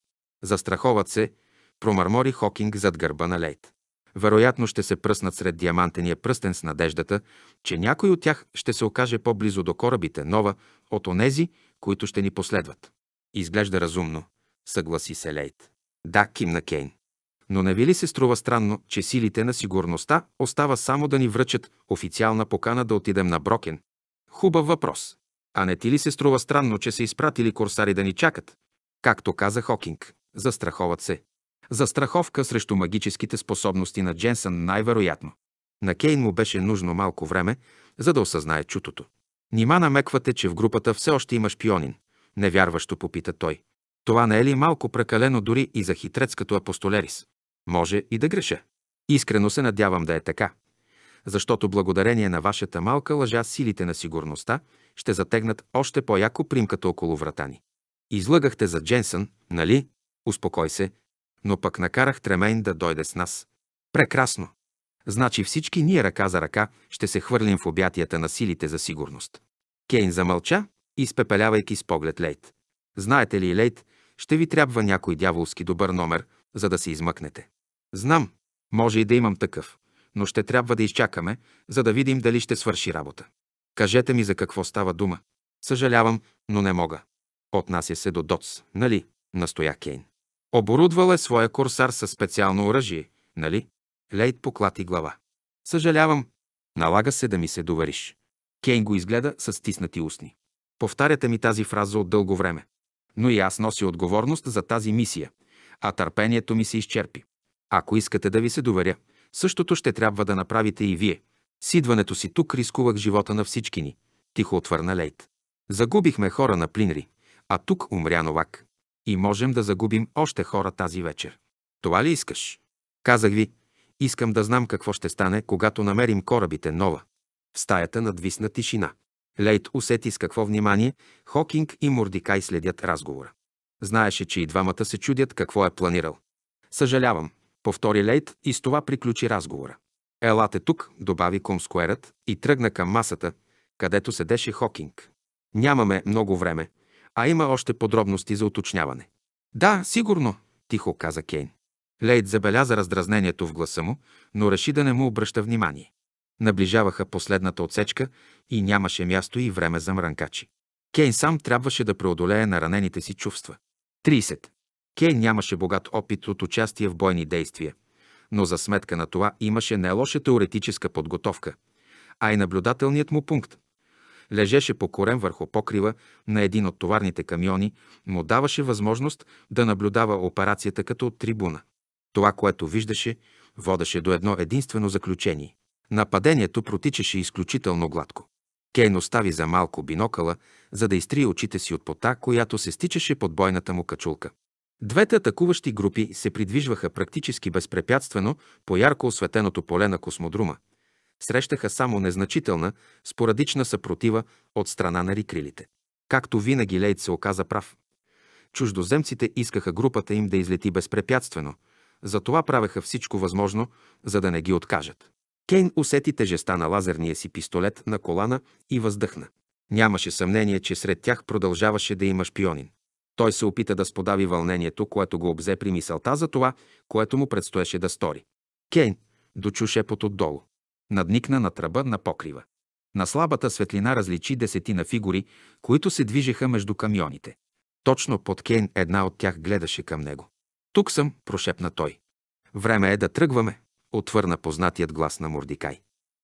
Застраховат се, промърмори Хокинг зад гърба на Лейт. Вероятно ще се пръснат сред диамантения пръстен с надеждата, че някой от тях ще се окаже по-близо до корабите нова от онези, които ще ни последват. Изглежда разумно, съгласи се Лейт. Да, кимна Кейн. Но не ви ли се струва странно, че силите на сигурността остава само да ни връчат официална покана да отидем на Брокен? Хубав въпрос. А не ти ли се струва странно, че са изпратили корсари да ни чакат? Както каза Хокинг, застраховат се. Застраховка срещу магическите способности на Дженсън най-вероятно. На Кейн му беше нужно малко време, за да осъзнае чутото. Нима намеквате, че в групата все още има шпионин? Невярващо попита той. Това не е ли малко прекалено дори и за хитрец като апостолерис? Може и да греша. Искрено се надявам да е така. Защото благодарение на вашата малка лъжа силите на сигурността ще затегнат още по-яко примката около врата ни. Излъгахте за Дженсън, нали? Успокой се. Но пък накарах Тремейн да дойде с нас. Прекрасно. Значи всички ние ръка за ръка ще се хвърлим в обятията на силите за сигурност. Кейн замълча, изпепелявайки с поглед Лейт. Знаете ли, Лейт, ще ви трябва някой дяволски добър номер, за да се измъкнете. Знам, може и да имам такъв, но ще трябва да изчакаме, за да видим дали ще свърши работа. Кажете ми за какво става дума. Съжалявам, но не мога. Отнася се до Доц, нали? Настоя Кейн. Оборудвал е своя корсар със специално оръжие, нали? Лейт поклати глава. Съжалявам. Налага се да ми се довериш. Кейн го изгледа с стиснати устни. Повтаряте ми тази фраза от дълго време. Но и аз нося отговорност за тази мисия, а търпението ми се изчерпи. Ако искате да ви се доверя, същото ще трябва да направите и вие. С идването си тук рискувах живота на всички ни. Тихо отвърна Лейт. Загубихме хора на Плинри, а тук умря Новак. И можем да загубим още хора тази вечер. Това ли искаш? Казах ви, искам да знам какво ще стане, когато намерим корабите нова. В стаята надвисна тишина. Лейт усети с какво внимание Хокинг и Мордикай следят разговора. Знаеше, че и двамата се чудят какво е планирал. Съжалявам, повтори Лейт и с това приключи разговора. Елате тук, добави комскуерът и тръгна към масата, където седеше Хокинг. Нямаме много време, а има още подробности за уточняване. Да, сигурно, тихо каза Кейн. Лейт забеляза раздразнението в гласа му, но реши да не му обръща внимание. Наближаваха последната отсечка и нямаше място и време за мрънкачи. Кейн сам трябваше да преодолее наранените си чувства. 30. Кейн нямаше богат опит от участие в бойни действия, но за сметка на това имаше не лоша теоретическа подготовка, а и наблюдателният му пункт. Лежеше по корем върху покрива на един от товарните камиони, му даваше възможност да наблюдава операцията като от трибуна. Това, което виждаше, водеше до едно единствено заключение. Нападението протичаше изключително гладко. Кейн остави за малко бинокъла, за да изтрие очите си от пота, която се стичаше под бойната му качулка. Двете атакуващи групи се придвижваха практически безпрепятствено по ярко осветеното поле на космодрума. Срещаха само незначителна, спорадична съпротива от страна на рикрилите. Както винаги Лейд се оказа прав. Чуждоземците искаха групата им да излети безпрепятствено, затова правеха всичко възможно, за да не ги откажат. Кейн усети тежеста на лазерния си пистолет на колана и въздъхна. Нямаше съмнение, че сред тях продължаваше да има шпионин. Той се опита да сподави вълнението, което го обзе при мисълта за това, което му предстоеше да стори. Кейн, Дочу шепот отдолу. Надникна на тръба на покрива. На слабата светлина различи десетина фигури, които се движеха между камионите. Точно под Кейн една от тях гледаше към него. Тук съм, прошепна той. Време е да тръгваме, отвърна познатият глас на Мордикай.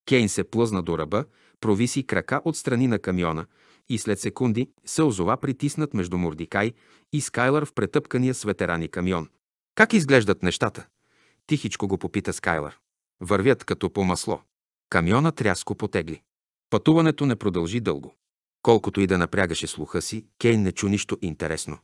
Кейн се плъзна до ръба, провиси крака от страни на камиона и след секунди се озова притиснат между Мордикай и Скайлър в претъпкания с ветерани камион. Как изглеждат нещата? Тихичко го попита Скайлър. Вървят като по масло. Камионът рязко потегли. Пътуването не продължи дълго. Колкото и да напрягаше слуха си, Кейн не чу нищо интересно.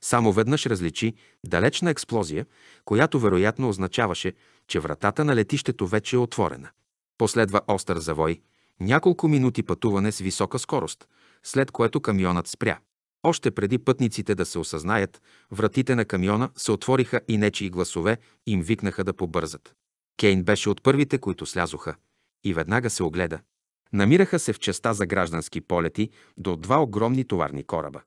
Само веднъж различи далечна експлозия, която вероятно означаваше, че вратата на летището вече е отворена. Последва остър завой, няколко минути пътуване с висока скорост, след което камионът спря. Още преди пътниците да се осъзнаят, вратите на камиона се отвориха и нечии гласове им викнаха да побързат. Кейн беше от първите, които слязоха, и веднага се огледа. Намираха се в частта за граждански полети до два огромни товарни кораба.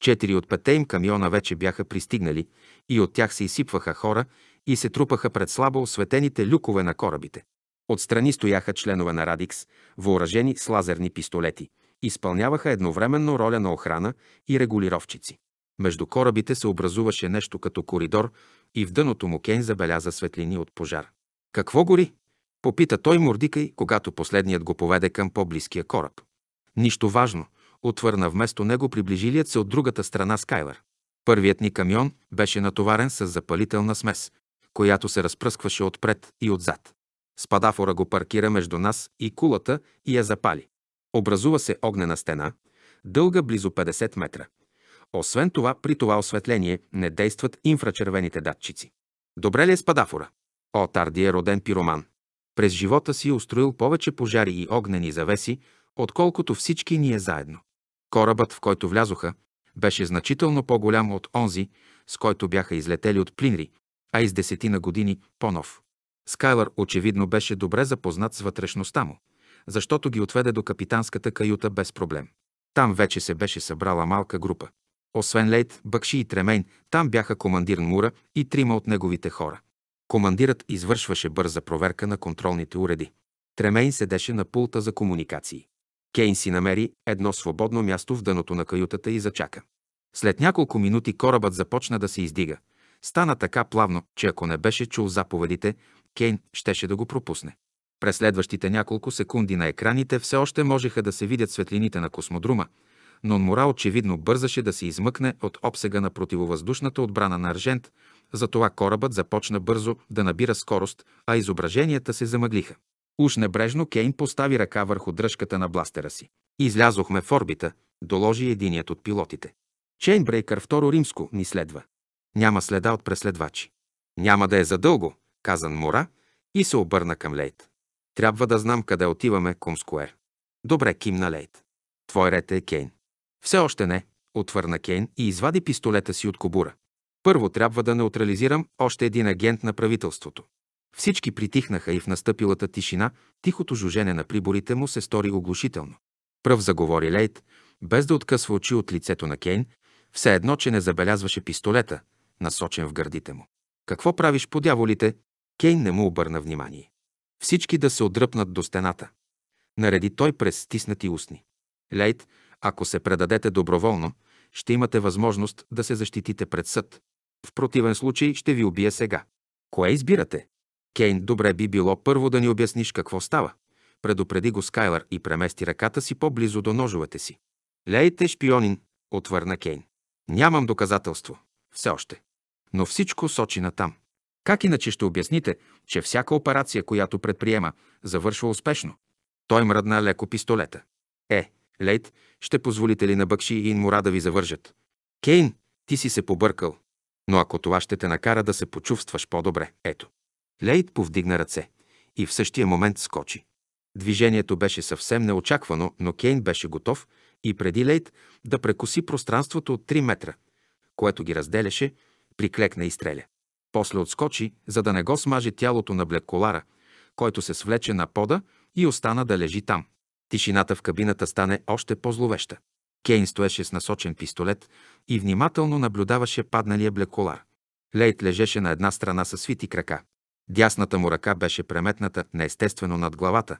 Четири от пете им камиона вече бяха пристигнали и от тях се изсипваха хора и се трупаха пред слабо осветените люкове на корабите. Отстрани стояха членове на Радикс, въоръжени с лазерни пистолети. Изпълняваха едновременно роля на охрана и регулировчици. Между корабите се образуваше нещо като коридор и в дъното му Кен забеляза светлини от пожар. Какво гори? Попита той Мордикай, когато последният го поведе към по-близкия кораб. Нищо важно, отвърна вместо него приближилият се от другата страна Скайлър. Първият ни камион беше натоварен с запалителна смес, която се разпръскваше отпред и отзад. Спадафора го паркира между нас и кулата и я запали. Образува се огнена стена, дълга близо 50 метра. Освен това, при това осветление не действат инфрачервените датчици. Добре ли е спадафора? О, Тарди е роден пироман. През живота си е устроил повече пожари и огнени завеси, отколкото всички ние заедно. Корабът, в който влязоха, беше значително по-голям от онзи, с който бяха излетели от Плинри, а и с десетина години по-нов. Скайлър очевидно беше добре запознат с вътрешността му, защото ги отведе до капитанската каюта без проблем. Там вече се беше събрала малка група. Освен Лейт, Бъкши и Тремейн, там бяха командир Мура и трима от неговите хора. Командирът извършваше бърза проверка на контролните уреди. Тремейн седеше на пулта за комуникации. Кейн си намери едно свободно място в дъното на каютата и зачака. След няколко минути корабът започна да се издига. Стана така плавно, че ако не беше чул заповедите, Кейн щеше да го пропусне. През следващите няколко секунди на екраните все още можеха да се видят светлините на космодрума, но Мора очевидно бързаше да се измъкне от обсега на противовъздушната отбрана на Аржент, затова корабът започна бързо да набира скорост, а изображенията се замъглиха. Уж небрежно Кейн постави ръка върху дръжката на бластера си. Излязохме в орбита, доложи единият от пилотите. Чейнбрейкър второ римско ни следва. Няма следа от преследвачи. Няма да е задълго, казан Мора и се обърна към Лейт. Трябва да знам къде отиваме, Комскуер. Добре, кимна Лейт. Твой ред е Кейн. Все още не, отвърна Кейн и извади пистолета си от кобура. Първо трябва да неутрализирам още един агент на правителството. Всички притихнаха и в настъпилата тишина тихото жужене на приборите му се стори оглушително. Пръв заговори Лейт, без да откъсва очи от лицето на Кейн, все едно, че не забелязваше пистолета, насочен в гърдите му. Какво правиш по дяволите? Кейн не му обърна внимание. Всички да се отдръпнат до стената. Нареди той през стиснати устни. Лейт, ако се предадете доброволно, ще имате възможност да се защитите пред съд. В противен случай ще ви убия сега. Кое избирате? Кейн, добре би било първо да ни обясниш какво става. Предупреди го Скайлър и премести ръката си по-близо до ножовете си. Лейте шпионин, отвърна Кейн. Нямам доказателство. Все още. Но всичко сочи на там. Как иначе ще обясните, че всяка операция, която предприема, завършва успешно? Той мръдна леко пистолета. Е, Лейт, ще позволите ли на Бъкши и Инмура да ви завържат? Кейн, ти си се побъркал. Но ако това ще те накара да се почувстваш по-добре, ето. Лейт повдигна ръце и в същия момент скочи. Движението беше съвсем неочаквано, но Кейн беше готов и преди Лейт да прекоси пространството от 3 метра, което ги разделяше, приклекна и стреля. После отскочи, за да не го смаже тялото на блеколара, който се свлече на пода и остана да лежи там. Тишината в кабината стане още по-зловеща. Кейн стоеше с насочен пистолет и внимателно наблюдаваше падналия блеколар. Лейт лежеше на една страна със свити крака. Дясната му ръка беше преметната неестествено над главата,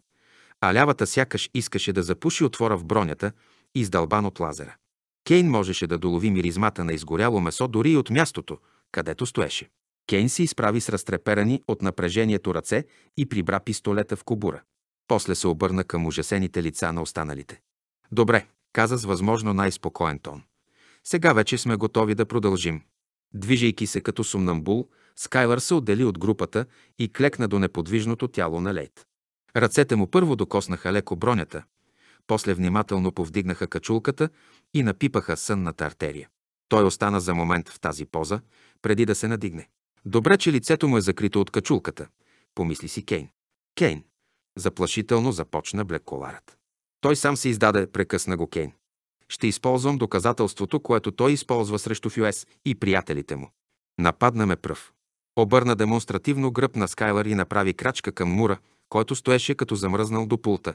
а лявата сякаш искаше да запуши отвора в бронята, издълбан от лазера. Кейн можеше да долови миризмата на изгоряло месо дори и от мястото, където стоеше. Кейн се изправи с разтреперани от напрежението ръце и прибра пистолета в кобура. После се обърна към ужасените лица на останалите. Добре, каза с възможно най-спокоен тон. Сега вече сме готови да продължим. Движейки се като сумнамбул, Скайлър се отдели от групата и клекна до неподвижното тяло на Лейт. Ръцете му първо докоснаха леко бронята, после внимателно повдигнаха качулката и напипаха сънната артерия. Той остана за момент в тази поза, преди да се надигне. Добре, че лицето му е закрито от качулката, помисли си Кейн. Кейн, заплашително започна блеколарът. Той сам се издаде, прекъсна го Кейн. Ще използвам доказателството, което той използва срещу Фюес и приятелите му. Нападна ме пръв. Обърна демонстративно гръб на Скайлър и направи крачка към Мура, който стоеше като замръзнал до пулта.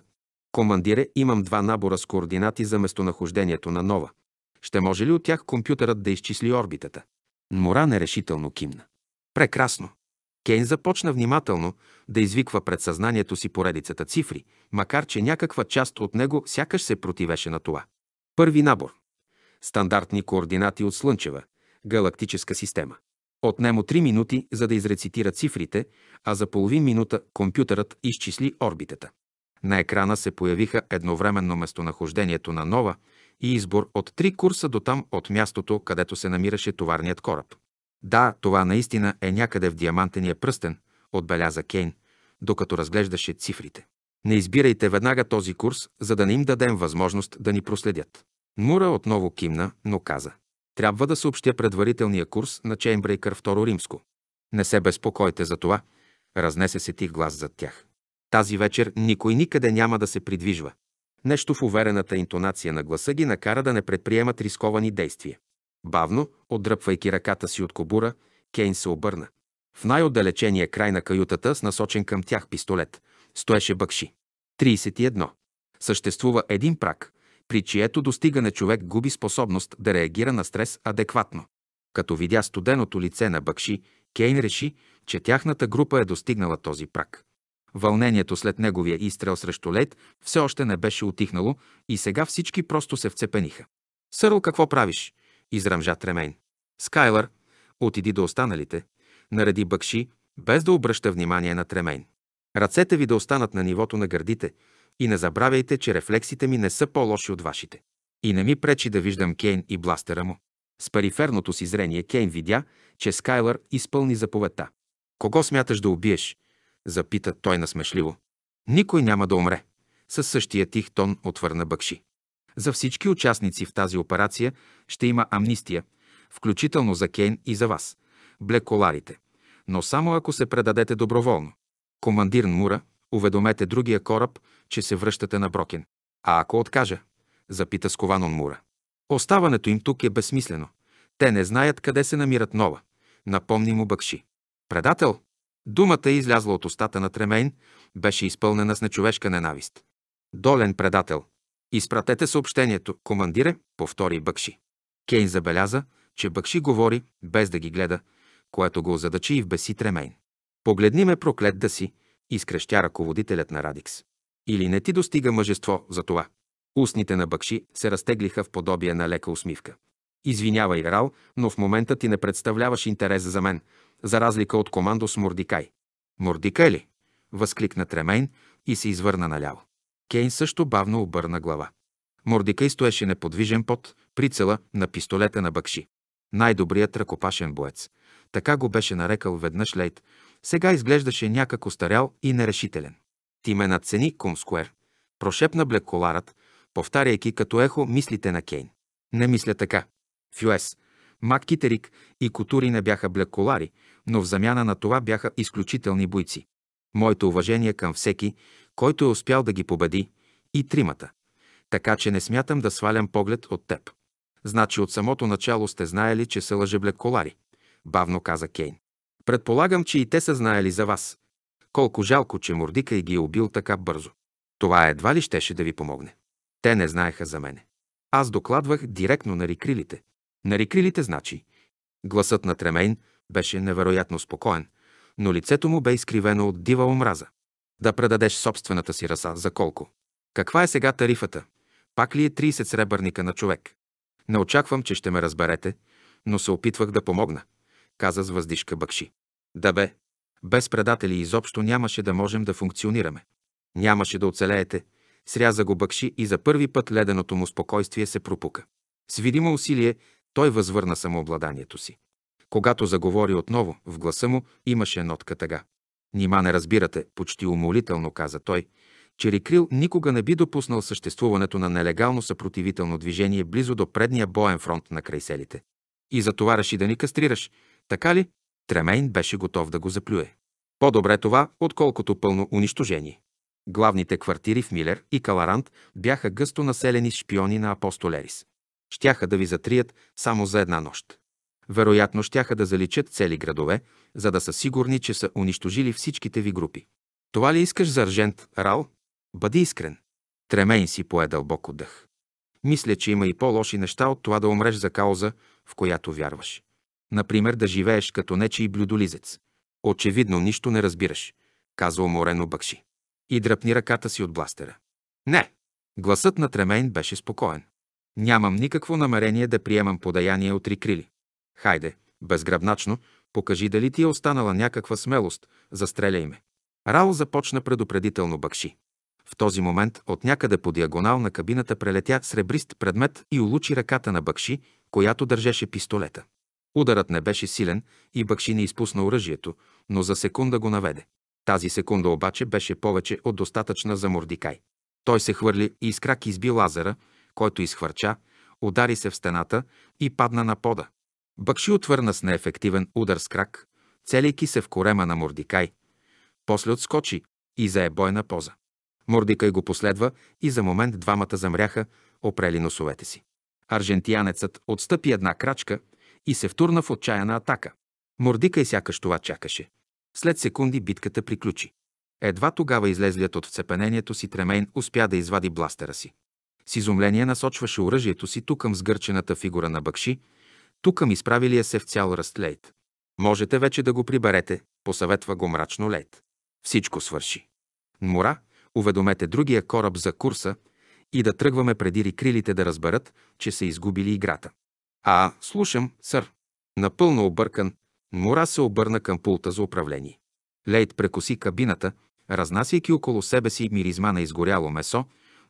Командире, имам два набора с координати за местонахождението на Нова. Ще може ли от тях компютърът да изчисли орбитата? Мура нерешително кимна. Прекрасно. Кейн започна внимателно да извиква пред съзнанието си поредицата цифри, макар че някаква част от него сякаш се противеше на това. Първи набор. Стандартни координати от Слънчева, галактическа система. Отнемо 3 минути, за да изрецитира цифрите, а за половин минута компютърът изчисли орбитата. На екрана се появиха едновременно местонахождението на Нова и избор от три курса до там от мястото, където се намираше товарният кораб. Да, това наистина е някъде в диамантения пръстен, отбеляза Кейн, докато разглеждаше цифрите. Не избирайте веднага този курс, за да не им дадем възможност да ни проследят. Мура отново кимна, но каза. Трябва да съобщя предварителния курс на Чейнбрейкър второ римско. Не се безпокойте за това, разнесе се тих глас зад тях. Тази вечер никой никъде няма да се придвижва. Нещо в уверената интонация на гласа ги накара да не предприемат рисковани действия. Бавно, отдръпвайки ръката си от кобура, Кейн се обърна. В най-отдалечения край на каютата с насочен към тях пистолет стоеше Бъкши. 31. Съществува един прак, при чието достигане човек губи способност да реагира на стрес адекватно. Като видя студеното лице на Бъкши, Кейн реши, че тяхната група е достигнала този прак. Вълнението след неговия изстрел срещу лед все още не беше отихнало и сега всички просто се вцепениха. Сърл, какво правиш? Изръмжа Тремейн. Скайлър, отиди до останалите, нареди Бъкши, без да обръща внимание на Тремейн. Ръцете ви да останат на нивото на гърдите и не забравяйте, че рефлексите ми не са по-лоши от вашите. И не ми пречи да виждам Кейн и бластера му. С периферното си зрение Кейн видя, че Скайлър изпълни заповедта. Кого смяташ да убиеш? Запита той насмешливо. Никой няма да умре. Със същия тих тон отвърна Бъкши. За всички участници в тази операция ще има амнистия, включително за Кейн и за вас, блеколарите, но само ако се предадете доброволно. Командир Мура, уведомете другия кораб, че се връщате на Брокен. А ако откажа? Запита скованон Мура. Оставането им тук е безсмислено. Те не знаят къде се намират нова. Напомни му Бъкши. Предател? Думата излязла от устата на Тремейн, беше изпълнена с нечовешка ненавист. Долен предател. Изпратете съобщението, командире, повтори Бъкши. Кейн забеляза, че Бъкши говори, без да ги гледа, което го озадачи и в беси Тремейн. Погледни ме проклет да си, изкрещя ръководителят на Радикс. Или не ти достига мъжество за това? Устните на Бъкши се разтеглиха в подобие на лека усмивка. Извинявай, Рал, но в момента ти не представляваш интерес за мен, за разлика от командо с Мордикай. Мордикай ли? Възкликна Тремейн и се извърна наляво. Кейн също бавно обърна глава. Мордикай стоеше неподвижен под прицела на пистолета на Бъкши. Най-добрият ръкопашен боец. Така го беше нарекал веднъж Лейт. Сега изглеждаше някак остарял и нерешителен. Ти ме надцени, Кумскуер, прошепна блеколарът, повтаряйки като ехо мислите на Кейн. Не мисля така. Фюес, Мак Китерик и Котури не бяха блеколари, но в замяна на това бяха изключителни бойци. Моето уважение към всеки, който е успял да ги победи, и тримата. Така че не смятам да свалям поглед от теб. Значи от самото начало сте знаели, че са лъжеблеколари, бавно каза Кейн. Предполагам, че и те са знаели за вас. Колко жалко, че Мордика и ги е убил така бързо. Това едва ли щеше да ви помогне. Те не знаеха за мене. Аз докладвах директно на рикрилите. На рикрилите значи. Гласът на Тремейн беше невероятно спокоен, но лицето му бе изкривено от дива омраза. Да предадеш собствената си раса за колко? Каква е сега тарифата? Пак ли е 30 сребърника на човек? Не очаквам, че ще ме разберете, но се опитвах да помогна, каза с въздишка Бакши. Да бе, без предатели изобщо нямаше да можем да функционираме. Нямаше да оцелеете. Сряза го Бакши и за първи път леденото му спокойствие се пропука. С видимо усилие той възвърна самообладанието си. Когато заговори отново, в гласа му имаше нотка тъга. Нима не разбирате, почти умолително каза той, че Рикрил никога не би допуснал съществуването на нелегално съпротивително движение близо до предния боен фронт на крайселите. И за това реши да ни кастрираш. Така ли? Тремейн беше готов да го заплюе. По-добре това, отколкото пълно унищожение. Главните квартири в Милер и Каларант бяха гъсто населени с шпиони на Апостолерис. Щяха да ви затрият само за една нощ. Вероятно щяха да заличат цели градове, за да са сигурни, че са унищожили всичките ви групи. Това ли искаш за Аржент, Рал? Бъди искрен. Тремейн си пое дълбоко дъх. Мисля, че има и по-лоши неща от това да умреш за кауза, в която вярваш. Например, да живееш като нечий блюдолизец. Очевидно нищо не разбираш, каза уморено Бакши. И дръпни ръката си от бластера. Не! Гласът на Тремейн беше спокоен. Нямам никакво намерение да приемам подаяние от крили. Хайде, безгръбначно, покажи дали ти е останала някаква смелост, застреляй ме. Рао започна предупредително Бакши. В този момент от някъде по диагонал на кабината прелетя сребрист предмет и улучи ръката на Бакши, която държеше пистолета. Ударът не беше силен и Бакши не изпусна оръжието, но за секунда го наведе. Тази секунда обаче беше повече от достатъчна за Мордикай. Той се хвърли и с крак изби Лазара, който изхвърча, удари се в стената и падна на пода. Бакши отвърна с неефективен удар с крак, целейки се в корема на Мордикай. После отскочи и зае бойна поза. Мордикай го последва и за момент двамата замряха, опрели носовете си. Аржентиянецът отстъпи една крачка и се втурна в отчаяна атака. Мордикай сякаш това чакаше. След секунди битката приключи. Едва тогава излезлият от вцепенението си Тремейн успя да извади бластера си. С изумление насочваше оръжието си ту към сгърчената фигура на Бакши, ту към изправилия се в цял ръст Лейт. Можете вече да го приберете, посъветва го мрачно Лейт. Всичко свърши. Мора, уведомете другия кораб за курса и да тръгваме преди рикрилите да разберат, че са изгубили играта. А, слушам, сър. Напълно объркан, Мора се обърна към пулта за управление. Лейт прекоси кабината, разнасяйки около себе си миризма на изгоряло месо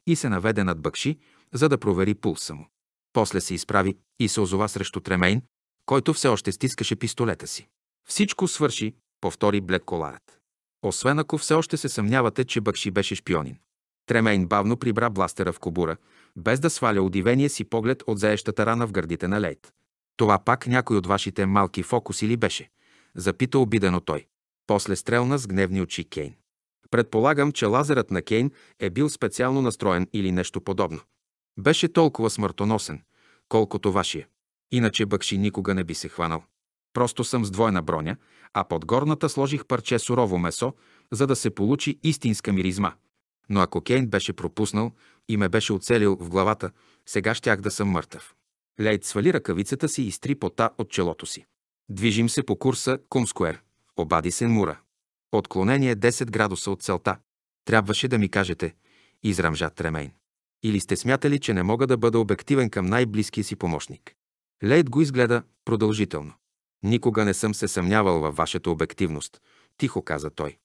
и се наведе над Бакши, за да провери пулса му. После се изправи и се озова срещу Тремейн, който все още стискаше пистолета си. Всичко свърши, повтори Блек Коларът. Освен ако все още се съмнявате, че Бакши беше шпионин. Тремейн бавно прибра бластера в кобура, без да сваля удивение си поглед от заещата рана в гърдите на Лейт. Това пак някой от вашите малки фокуси ли беше? Запита обидено той. После стрелна с гневни очи Кейн. Предполагам, че лазерът на Кейн е бил специално настроен или нещо подобно. Беше толкова смъртоносен, колкото вашия. Иначе Бъкши никога не би се хванал. Просто съм с двойна броня, а под горната сложих парче сурово месо, за да се получи истинска миризма. Но ако Кейн беше пропуснал и ме беше оцелил в главата, сега щях да съм мъртъв. Лейт свали ръкавицата си и стри пота от челото си. Движим се по курса Кумскуер. Обади се Мура. Отклонение 10 градуса от целта. Трябваше да ми кажете, израмжа Тремейн. Или сте смятали, че не мога да бъда обективен към най-близкия си помощник? Лейт го изгледа продължително. Никога не съм се съмнявал във вашата обективност, тихо каза той.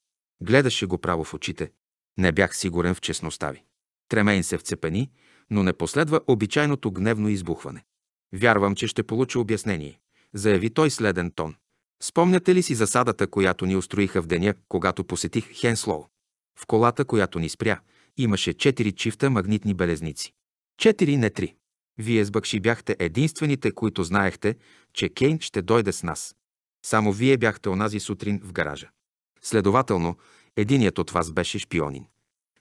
Гледаше го право в очите. Не бях сигурен в честността ви. Тремейн се вцепени, но не последва обичайното гневно избухване. Вярвам, че ще получа обяснение, заяви той следен тон. Спомняте ли си засадата, която ни устроиха в деня, когато посетих Хенслоу? В колата, която ни спря, имаше четири чифта магнитни белезници. Четири, не три. Вие с Бакши бяхте единствените, които знаехте, че Кейн ще дойде с нас. Само вие бяхте онази сутрин в гаража. Следователно, единият от вас беше шпионин.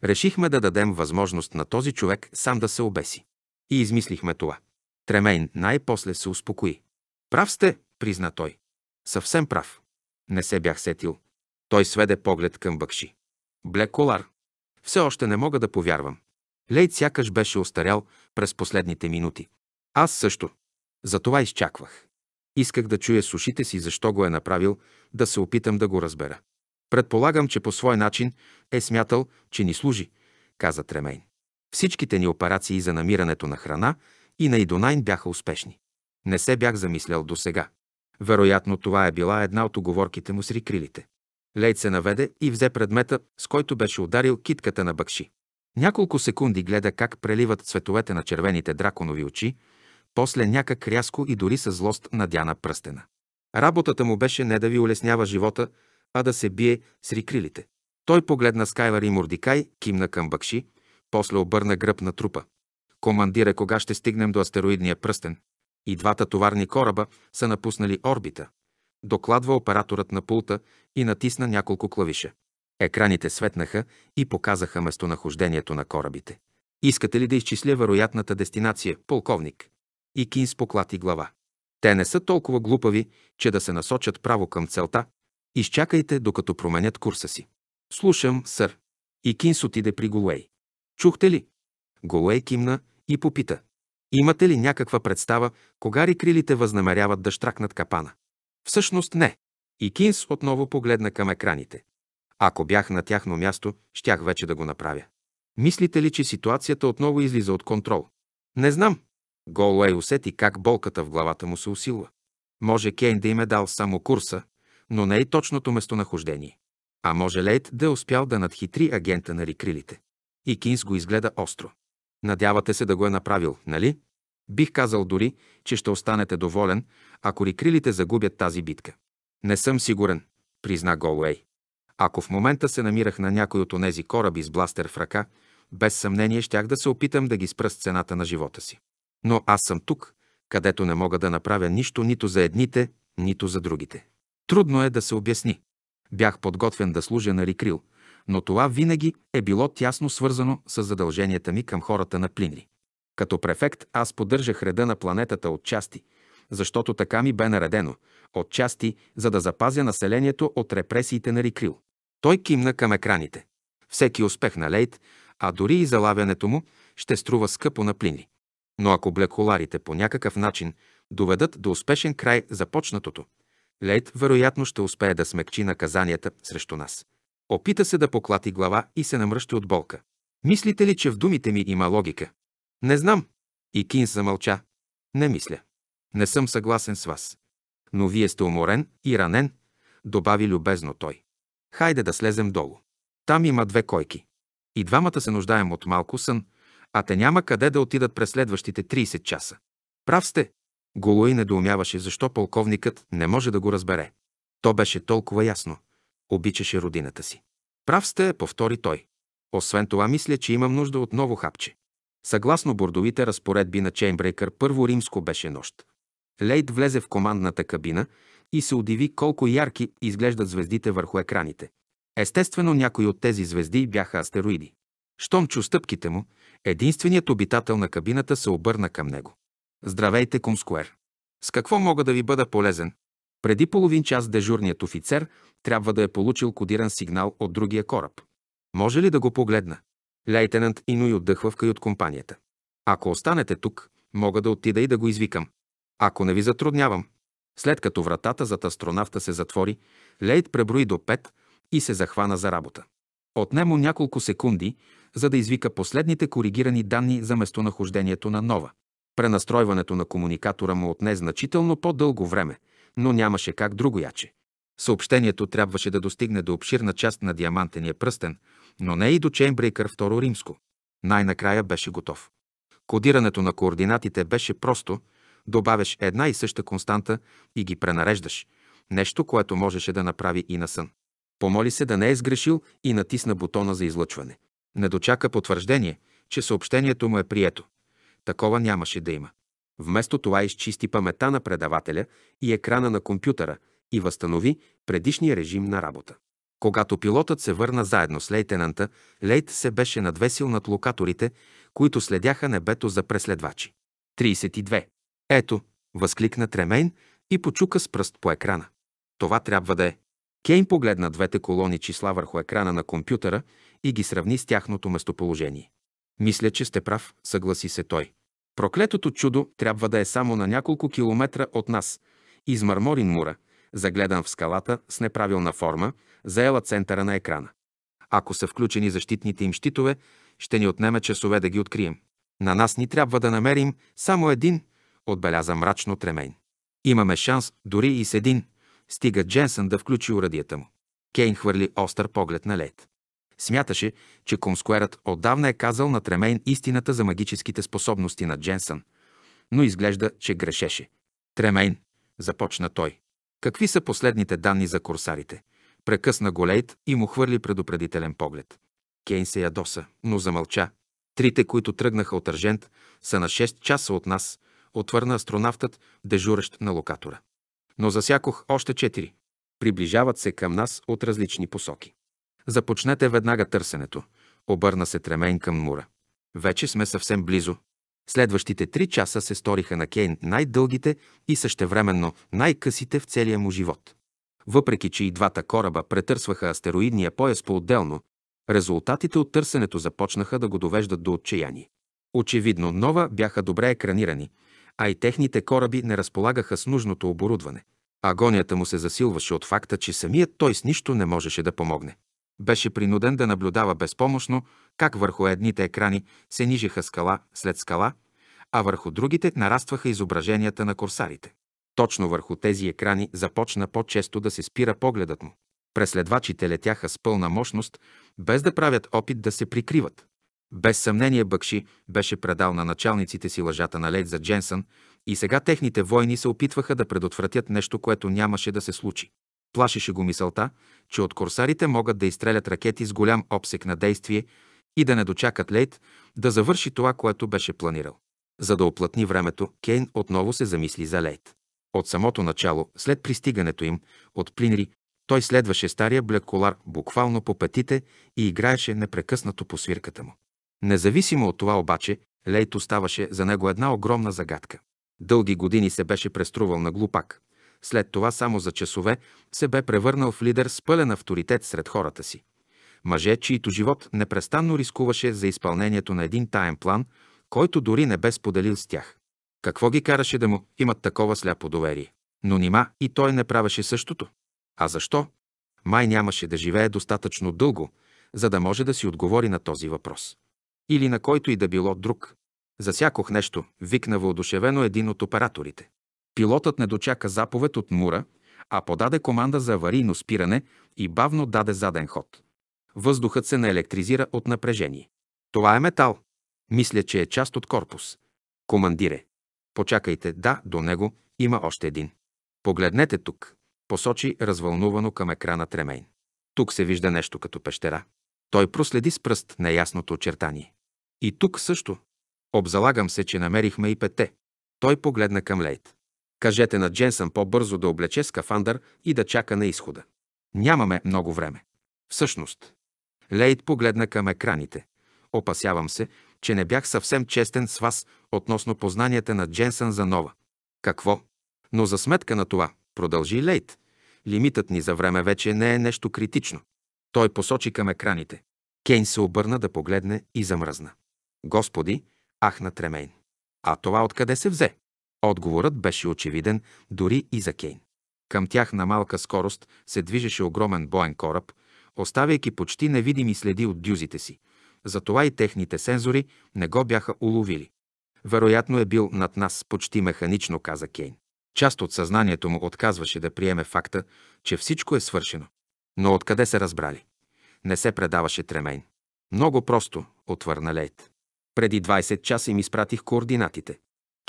Решихме да дадем възможност на този човек сам да се обеси. И измислихме това. Тремейн най-после се успокои. Прав сте, призна той. Съвсем прав. Не се бях сетил. Той сведе поглед към Бъкши. Блек колар. Все още не мога да повярвам. Лейт сякаш беше остарял през последните минути. Аз също. Затова изчаквах. Исках да чуя с ушите си защо го е направил, да се опитам да го разбера. Предполагам, че по свой начин е смятал, че ни служи, каза Тремейн. Всичките ни операции за намирането на храна и на Идонайн бяха успешни. Не се бях замислял до сега. Вероятно това е била една от оговорките му с рикрилите. Лейт се наведе и взе предмета, с който беше ударил китката на Бакши. Няколко секунди гледа как преливат цветовете на червените драконови очи, после някак рязко и дори с злост надя на пръстена. Работата му беше не да ви улеснява живота, а да се бие с рикрилите. Той погледна Скайлър и Мордикай, кимна към Бакши, после обърна гръб на трупа. Командира, кога ще стигнем до астероидния пръстен? И двата товарни кораба са напуснали орбита. Докладва операторът на пулта и натисна няколко клавиша. Екраните светнаха и показаха местонахождението на корабите. Искате ли да изчисля вероятната дестинация, полковник? И Кинс поклати глава. Те не са толкова глупави, че да се насочат право към целта. Изчакайте, докато променят курса си. Слушам, сър. И Кинс отиде при Голуей. Чухте ли? Голуей кимна и попита. Имате ли някаква представа, кога рикрилите възнамеряват да штракнат капана? Всъщност не. И Кинс отново погледна към екраните. Ако бях на тяхно място, щях вече да го направя. Мислите ли, че ситуацията отново излиза от контрол? Не знам. Голуей усети как болката в главата му се усилва. Може Кейн да им е дал само курса, но не и точното местонахождение. А може Лейт да е успял да надхитри агента на рикрилите. И Кинс го изгледа остро. Надявате се да го е направил, нали? Бих казал дори, че ще останете доволен, ако рикрилите загубят тази битка. Не съм сигурен, призна Голуей. Ако в момента се намирах на някой от онези кораби с бластер в ръка, без съмнение щях да се опитам да ги спра с цената на живота си. Но аз съм тук, където не мога да направя нищо нито за едните, нито за другите. Трудно е да се обясни. Бях подготвен да служа на Рикрил, но това винаги е било тясно свързано с задълженията ми към хората на Плинри. Като префект аз поддържах реда на планетата от части, защото така ми бе наредено, от части, за да запазя населението от репресиите на Рикрил. Той кимна към екраните. Всеки успех на Лейт, а дори и залавянето му, ще струва скъпо на Плинри. Но ако блеколарите по някакъв начин доведат до успешен край започнатото, Лейт вероятно ще успее да смекчи наказанията срещу нас. Опита се да поклати глава и се намръщи от болка. Мислите ли, че в думите ми има логика? Не знам. И Кин замълча. Не мисля. Не съм съгласен с вас. Но вие сте уморен и ранен, добави любезно той. Хайде да слезем долу. Там има две койки. И двамата се нуждаем от малко сън, а те няма къде да отидат през следващите 30 часа. Прав сте. Голуи недоумяваше защо полковникът не може да го разбере. То беше толкова ясно. Обичаше родината си. Прав сте, повтори той. Освен това, мисля, че имам нужда от ново хапче. Съгласно бордовите разпоредби на Чейнбрейкър, първо римско беше нощ. Лейд влезе в командната кабина и се удиви колко ярки изглеждат звездите върху екраните. Естествено, някои от тези звезди бяха астероиди. Щом чу стъпките му, единственият обитател на кабината се обърна към него. Здравейте, Кумскуер! С какво мога да ви бъда полезен? Преди половин час дежурният офицер трябва да е получил кодиран сигнал от другия кораб. Може ли да го погледна? Лейтенант Инуй отдъхва в от компанията. Ако останете тук, мога да отида и да го извикам. Ако не ви затруднявам. След като вратата зад астронавта се затвори, Лейт преброи до пет и се захвана за работа. Отнемо няколко секунди, за да извика последните коригирани данни за местонахождението на Нова. Пренастройването на комуникатора му отне значително по-дълго време, но нямаше как друго яче. Съобщението трябваше да достигне до обширна част на диамантения пръстен, но не и до Чейнбрейкър Второ Римско. Най-накрая беше готов. Кодирането на координатите беше просто, добавяш една и съща константа и ги пренареждаш, нещо, което можеше да направи и на сън. Помоли се да не е сгрешил и натисна бутона за излъчване. Не дочака потвърждение, че съобщението му е прието. Такова нямаше да има. Вместо това изчисти памета на предавателя и екрана на компютъра и възстанови предишния режим на работа. Когато пилотът се върна заедно с лейтенанта, Лейт се беше надвесил над локаторите, които следяха небето за преследвачи. 32. Ето, възкликна Тремейн и почука с пръст по екрана. Това трябва да е. Кейн погледна двете колони числа върху екрана на компютъра и ги сравни с тяхното местоположение. Мисля, че сте прав, съгласи се той. Проклетото чудо трябва да е само на няколко километра от нас Измърморин Мура, загледан в скалата с неправилна форма, заела центъра на екрана. Ако са включени защитните им щитове, ще ни отнеме часове да ги открием. На нас ни трябва да намерим само един, отбеляза мрачно Тремейн. Имаме шанс дори и с един, стига Дженсън да включи урадията му. Кейн хвърли остър поглед на Лейт. Смяташе, че Комскуерът отдавна е казал на Тремейн истината за магическите способности на Дженсън, но изглежда, че грешеше. Тремейн, започна той. Какви са последните данни за курсарите? Прекъсна го Лейт и му хвърли предупредителен поглед. Кейн се ядоса, но замълча. Трите, които тръгнаха от Аржент, са на 6 часа от нас, отвърна астронавтът, дежурещ на локатора. Но засякох още четири. Приближават се към нас от различни посоки. Започнете веднага търсенето. Обърна се Тремейн към Мура. Вече сме съвсем близо. Следващите три часа се сториха на Кейн най-дългите и същевременно най-късите в целия му живот. Въпреки, че и двата кораба претърсваха астероидния пояс по-отделно, резултатите от търсенето започнаха да го довеждат до отчаяние. Очевидно, Нова бяха добре екранирани, а и техните кораби не разполагаха с нужното оборудване. Агонията му се засилваше от факта, че самият той с нищо не можеше да помогне. Беше принуден да наблюдава безпомощно как върху едните екрани се нижеха скала след скала, а върху другите нарастваха изображенията на корсарите. Точно върху тези екрани започна по-често да се спира погледът му. Преследвачите летяха с пълна мощност, без да правят опит да се прикриват. Без съмнение Бъкши беше предал на началниците си лъжата на Лейт за Дженсън и сега техните войни се опитваха да предотвратят нещо, което нямаше да се случи. Плашеше го мисълта, че от корсарите могат да изстрелят ракети с голям обсек на действие и да не дочакат Лейт да завърши това, което беше планирал. За да оплътни времето, Кейн отново се замисли за Лейт. От самото начало, след пристигането им от Плинри, той следваше стария блеколар буквално по петите и играеше непрекъснато по свирката му. Независимо от това обаче, Лейт оставаше за него една огромна загадка. Дълги години се беше преструвал на глупак. След това само за часове се бе превърнал в лидер с пълен авторитет сред хората си. Мъже, чието живот непрестанно рискуваше за изпълнението на един таен план, който дори не бе споделил с тях. Какво ги караше да му имат такова сляпо доверие? Но нима и той не правеше същото. А защо? Май нямаше да живее достатъчно дълго, за да може да си отговори на този въпрос. Или на който и да било друг. Засякох нещо, викна въодушевено един от операторите. Пилотът не дочака заповед от Мура, а подаде команда за аварийно спиране и бавно даде заден ход. Въздухът се наелектризира от напрежение. Това е метал. Мисля, че е част от корпус. Командире. Почакайте, да, до него има още един. Погледнете тук. Посочи развълнувано към екрана Тремейн. Тук се вижда нещо като пещера. Той проследи с пръст неясното очертание. И тук също. Обзалагам се, че намерихме и пете. Той погледна към Лейт. Кажете на Дженсън по-бързо да облече скафандър и да чака на изхода. Нямаме много време. Всъщност. Лейт погледна към екраните. Опасявам се, че не бях съвсем честен с вас относно познанията на Дженсън за нова. Какво? Но за сметка на това, продължи Лейт, лимитът ни за време вече не е нещо критично. Той посочи към екраните. Кейн се обърна да погледне и замръзна. Господи, ахна Тремейн. А това откъде се взе? Отговорът беше очевиден дори и за Кейн. Към тях на малка скорост се движеше огромен боен кораб, оставяйки почти невидими следи от дюзите си. Затова и техните сензори не го бяха уловили. Вероятно е бил над нас почти механично, каза Кейн. Част от съзнанието му отказваше да приеме факта, че всичко е свършено. Но откъде се разбрали? Не се предаваше Тремейн. Много просто, отвърна Лейт. Преди 20 часа им изпратих координатите.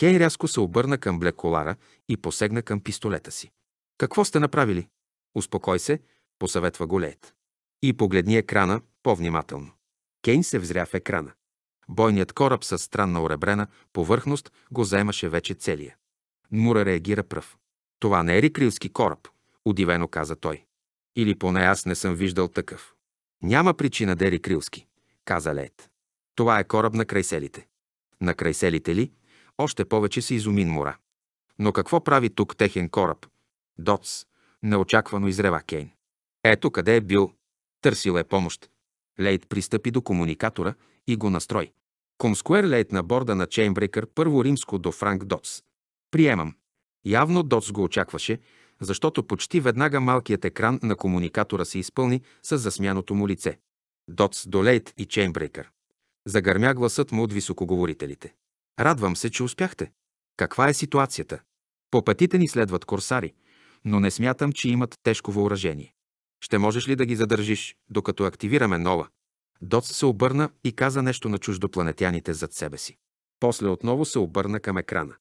Кей рязко се обърна към блеколара и посегна към пистолета си. Какво сте направили? Успокой се, посъветва го Лейт. И погледни екрана по-внимателно. Кейн се взря в екрана. Бойният кораб с странна оребрена повърхност го заемаше вече целия. Мура реагира пръв. Това не е рикрилски кораб, удивено каза той. Или поне аз не съм виждал такъв. Няма причина да е рикрилски, каза Лейт. Това е кораб на крайселите. На крайселите ли? Още повече се изумин Мора. Но какво прави тук техен кораб? Доц. Неочаквано изрева Кейн. Ето къде е бил. Търсил е помощ. Лейт пристъпи до комуникатора и го настрой. Комскуер Лейт на борда на Чейнбрекър, първо римско до Франк Доц. Приемам. Явно Доц го очакваше, защото почти веднага малкият екран на комуникатора се изпълни с засмяното му лице. Доц, Долейт и Чейнбрейкър. Загърмя гласът му от високоговорителите. Радвам се, че успяхте. Каква е ситуацията? По пътите ни следват корсари, но не смятам, че имат тежко въоръжение. Ще можеш ли да ги задържиш, докато активираме нова? Доц се обърна и каза нещо на чуждопланетяните зад себе си. После отново се обърна към екрана.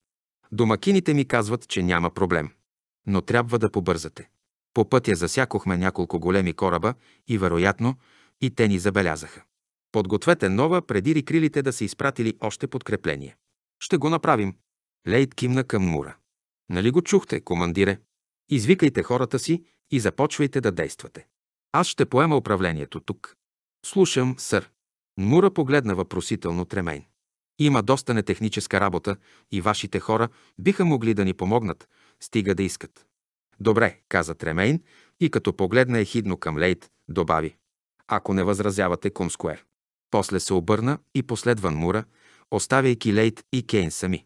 Домакините ми казват, че няма проблем. Но трябва да побързате. По пътя засякохме няколко големи кораба и вероятно и те ни забелязаха. Подгответе нова, преди рикрилите да са изпратили още подкрепление. Ще го направим. Лейт кимна към Мура. Нали го чухте, командире? Извикайте хората си и започвайте да действате. Аз ще поема управлението тук. Слушам, сър. Мура погледна въпросително Тремейн. Има доста нетехническа работа и вашите хора биха могли да ни помогнат, стига да искат. Добре, каза Тремейн и като погледна ехидно към Лейт, добави. Ако не възразявате, Комскуер. После се обърна и последван Мура, оставяйки Лейт и Кейн сами.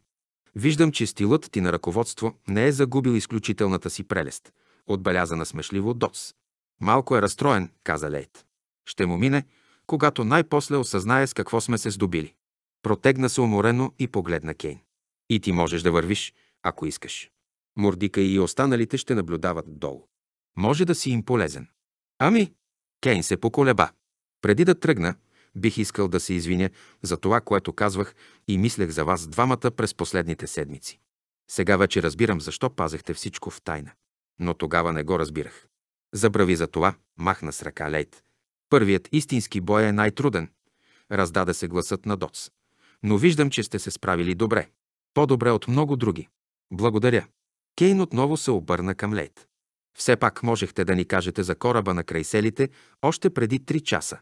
Виждам, че стилът ти на ръководство не е загубил изключителната си прелест, отбелязана смешливо Доц. Малко е разстроен, каза Лейт. Ще му мине, когато най-после осъзнае с какво сме се здобили. Протегна се уморено и погледна Кейн. И ти можеш да вървиш, ако искаш. Мордика и останалите ще наблюдават долу. Може да си им полезен. Ами, Кейн се поколеба. Преди да тръгна, бих искал да се извиня за това, което казвах и мислех за вас двамата през последните седмици. Сега вече разбирам защо пазехте всичко в тайна. Но тогава не го разбирах. Забрави за това, махна с ръка Лейт. Първият истински бой е най-труден. Раздаде се гласът на Доц. Но виждам, че сте се справили добре. По-добре от много други. Благодаря. Кейн отново се обърна към Лейт. Все пак можехте да ни кажете за кораба на крайселите още преди три часа.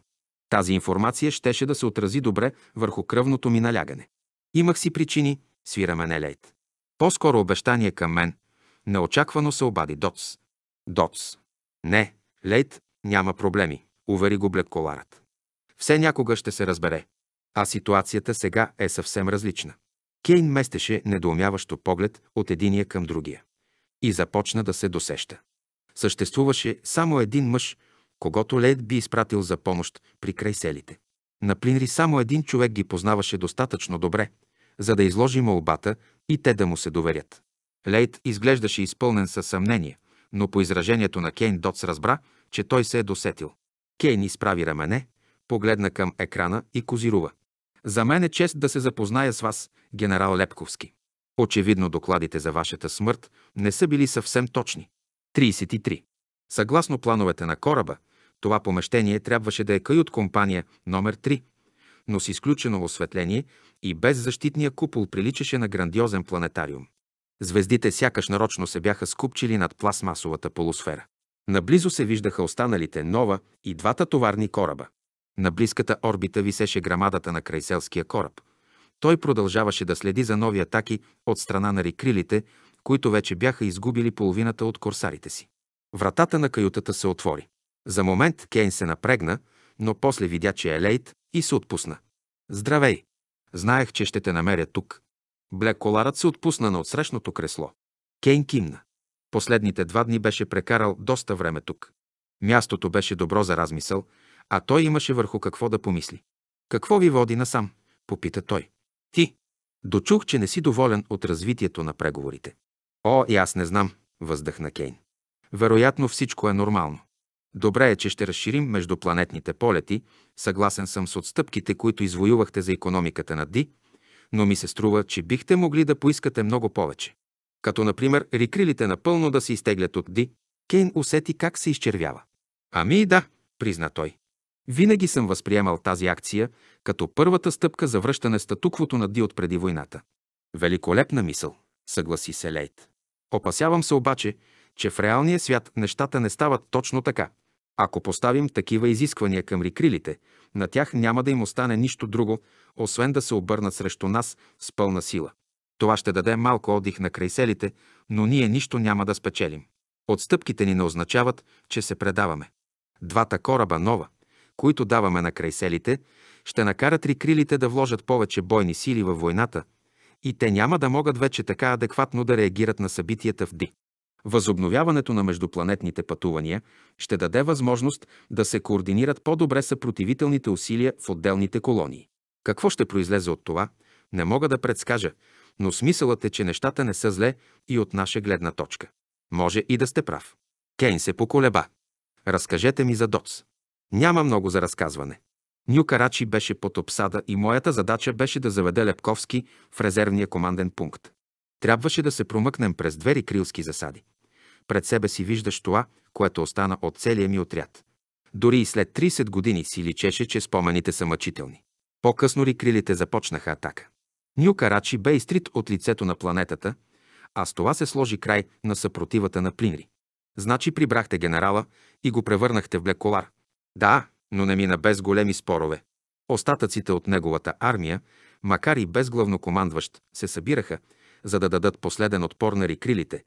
Тази информация щеше да се отрази добре върху кръвното ми налягане. Имах си причини, свира мене Лейт. По-скоро обещание към мен. Неочаквано се обади Доц. Доц. Не, Лейт, няма проблеми, увери го блекколарът. Все някога ще се разбере. А ситуацията сега е съвсем различна. Кейн местеше недоумяващо поглед от единия към другия. И започна да се досеща. Съществуваше само един мъж, когато Лейд би изпратил за помощ при крайселите. На Плинри само един човек ги познаваше достатъчно добре, за да изложи молбата и те да му се доверят. Лейд изглеждаше изпълнен със съмнение, но по изражението на Кейн Дотс разбра, че той се е досетил. Кейн изправи рамене, погледна към екрана и козирува. За мен е чест да се запозная с вас, генерал Лепковски. Очевидно докладите за вашата смърт не са били съвсем точни. 33. Съгласно плановете на кораба, това помещение трябваше да е кают компания номер 3, но с изключено осветление и без защитния купол приличаше на грандиозен планетариум. Звездите сякаш нарочно се бяха скупчили над пластмасовата полусфера. Наблизо се виждаха останалите нова и двата товарни кораба. На близката орбита висеше грамадата на крайселския кораб. Той продължаваше да следи за нови атаки от страна на рикрилите, които вече бяха изгубили половината от корсарите си. Вратата на каютата се отвори. За момент Кейн се напрегна, но после видя, че е лейт и се отпусна. Здравей! Знаех, че ще те намеря тук. Блеколарът се отпусна на отсрещното кресло. Кейн кимна. Последните два дни беше прекарал доста време тук. Мястото беше добро за размисъл, а той имаше върху какво да помисли. Какво ви води насам? Попита той. Ти. Дочух, че не си доволен от развитието на преговорите. О, и аз не знам, въздъхна Кейн. Вероятно всичко е нормално. Добре е, че ще разширим междупланетните полети, съгласен съм с отстъпките, които извоювахте за економиката на Ди, но ми се струва, че бихте могли да поискате много повече. Като, например, рикрилите напълно да се изтеглят от Ди, Кейн усети как се изчервява. Ами да, призна той. Винаги съм възприемал тази акция като първата стъпка за връщане статуквото на Ди от преди войната. Великолепна мисъл, съгласи се Лейт. Опасявам се обаче, че в реалния свят нещата не стават точно така. Ако поставим такива изисквания към рикрилите, на тях няма да им остане нищо друго, освен да се обърнат срещу нас с пълна сила. Това ще даде малко отдих на крайселите, но ние нищо няма да спечелим. Отстъпките ни не означават, че се предаваме. Двата кораба нова, които даваме на крайселите, ще накарат рикрилите да вложат повече бойни сили във войната и те няма да могат вече така адекватно да реагират на събитията в Ди. Възобновяването на междупланетните пътувания ще даде възможност да се координират по-добре съпротивителните усилия в отделните колонии. Какво ще произлезе от това, не мога да предскажа, но смисълът е, че нещата не са зле и от наша гледна точка. Може и да сте прав. Кейн се поколеба. Разкажете ми за Доц. Няма много за разказване. Ню Карачи беше под обсада и моята задача беше да заведе Лепковски в резервния команден пункт. Трябваше да се промъкнем през двери крилски засади. Пред себе си виждаш това, което остана от целия ми отряд. Дори и след 30 години си личеше, че спомените са мъчителни. По-късно рикрилите започнаха атака. Ню Карачи бе изтрит от лицето на планетата, а с това се сложи край на съпротивата на Плинри. Значи прибрахте генерала и го превърнахте в блеколар. Да, но не мина без големи спорове. Остатъците от неговата армия, макар и без главнокомандващ, се събираха, за да дадат последен отпор на рикрилите,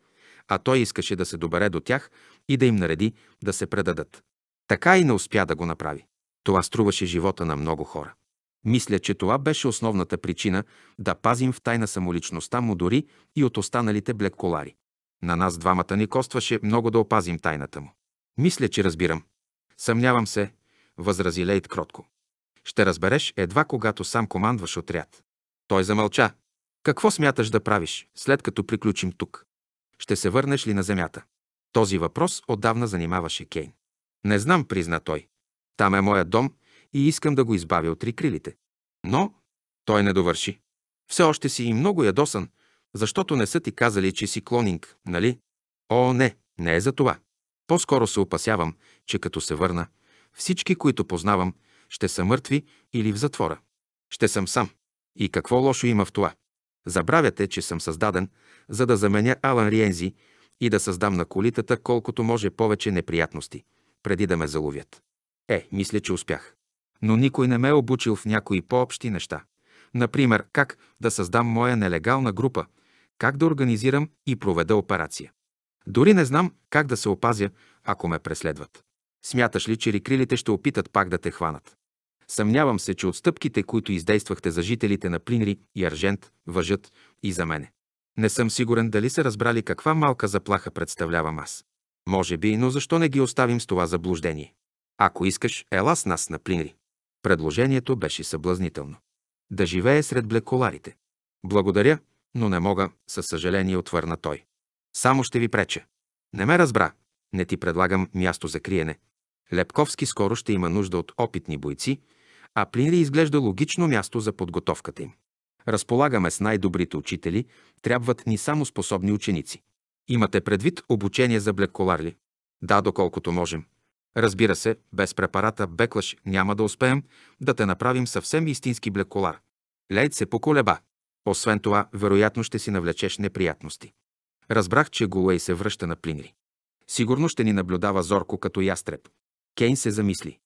а той искаше да се добере до тях и да им нареди да се предадат. Така и не успя да го направи. Това струваше живота на много хора. Мисля, че това беше основната причина да пазим в тайна самоличността му дори и от останалите блекколари. На нас двамата ни костваше много да опазим тайната му. Мисля, че разбирам. Съмнявам се, възрази Лейт кротко. Ще разбереш едва когато сам командваш отряд. Той замълча. Какво смяташ да правиш, след като приключим тук? Ще се върнеш ли на земята? Този въпрос отдавна занимаваше Кейн. Не знам, призна той. Там е моят дом и искам да го избавя от рикрилите. Но той не довърши. Все още си и много ядосан, защото не са ти казали, че си клонинг, нали? О, не, не е за това. По-скоро се опасявам, че като се върна, всички, които познавам, ще са мъртви или в затвора. Ще съм сам. И какво лошо има в това? Забравяте, че съм създаден, за да заменя Алан Риензи и да създам на колитата колкото може повече неприятности, преди да ме заловят. Е, мисля, че успях. Но никой не ме е обучил в някои по-общи неща. Например, как да създам моя нелегална група, как да организирам и проведа операция. Дори не знам как да се опазя, ако ме преследват. Смяташ ли, че рикрилите ще опитат пак да те хванат? Съмнявам се, че отстъпките, които издействахте за жителите на Плинри и Аржент, въжат и за мене. Не съм сигурен дали са разбрали каква малка заплаха представлявам аз. Може би, но защо не ги оставим с това заблуждение? Ако искаш, ела с нас на Плинри. Предложението беше съблазнително. Да живее сред блеколарите. Благодаря, но не мога, със съжаление отвърна той. Само ще ви преча. Не ме разбра. Не ти предлагам място за криене. Лепковски скоро ще има нужда от опитни бойци, а Плинри изглежда логично място за подготовката им. Разполагаме с най-добрите учители, трябват ни само способни ученици. Имате предвид обучение за блекколар ли? Да, доколкото можем. Разбира се, без препарата Беклаш няма да успеем да те направим съвсем истински блекколар. Лейд се поколеба. Освен това, вероятно ще си навлечеш неприятности. Разбрах, че Голуей се връща на Плинри. Сигурно ще ни наблюдава зорко като ястреб. Кейн се замисли.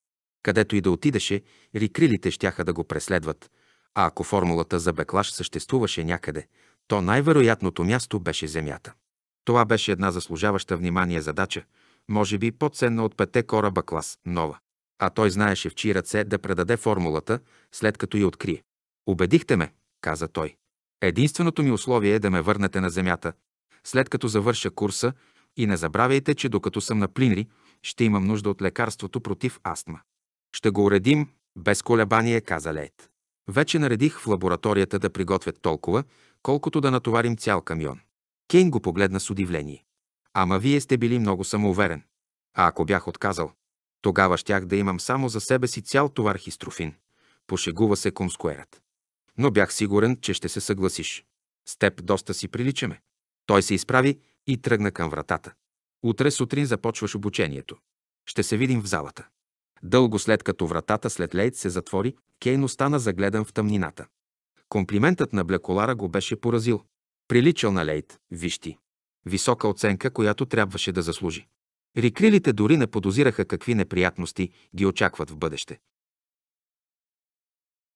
Където и да отидеше, рикрилите щяха да го преследват, а ако формулата за беклаш съществуваше някъде, то най-вероятното място беше Земята. Това беше една заслужаваща внимание задача, може би по-ценна от пете кораба клас Нова. А той знаеше в чии ръце да предаде формулата, след като я открие. Убедихте ме, каза той. Единственото ми условие е да ме върнете на земята, след като завърша курса и не забравяйте, че докато съм на Плинри, ще имам нужда от лекарството против астма. Ще го уредим без колебание, каза Лейт. Вече наредих в лабораторията да приготвят толкова, колкото да натоварим цял камион. Кейн го погледна с удивление. Ама вие сте били много самоуверен. А ако бях отказал, тогава щях да имам само за себе си цял товар хистрофин. Пошегува се комскуерът. Но бях сигурен, че ще се съгласиш. С теб доста си приличаме. Той се изправи и тръгна към вратата. Утре сутрин започваш обучението. Ще се видим в залата. Дълго след като вратата след Лейт се затвори, Кейн остана загледан в тъмнината. Комплиментът на блеколара го беше поразил. Приличал на Лейт, виж ти. Висока оценка, която трябваше да заслужи. Рикрилите дори не подозираха какви неприятности ги очакват в бъдеще.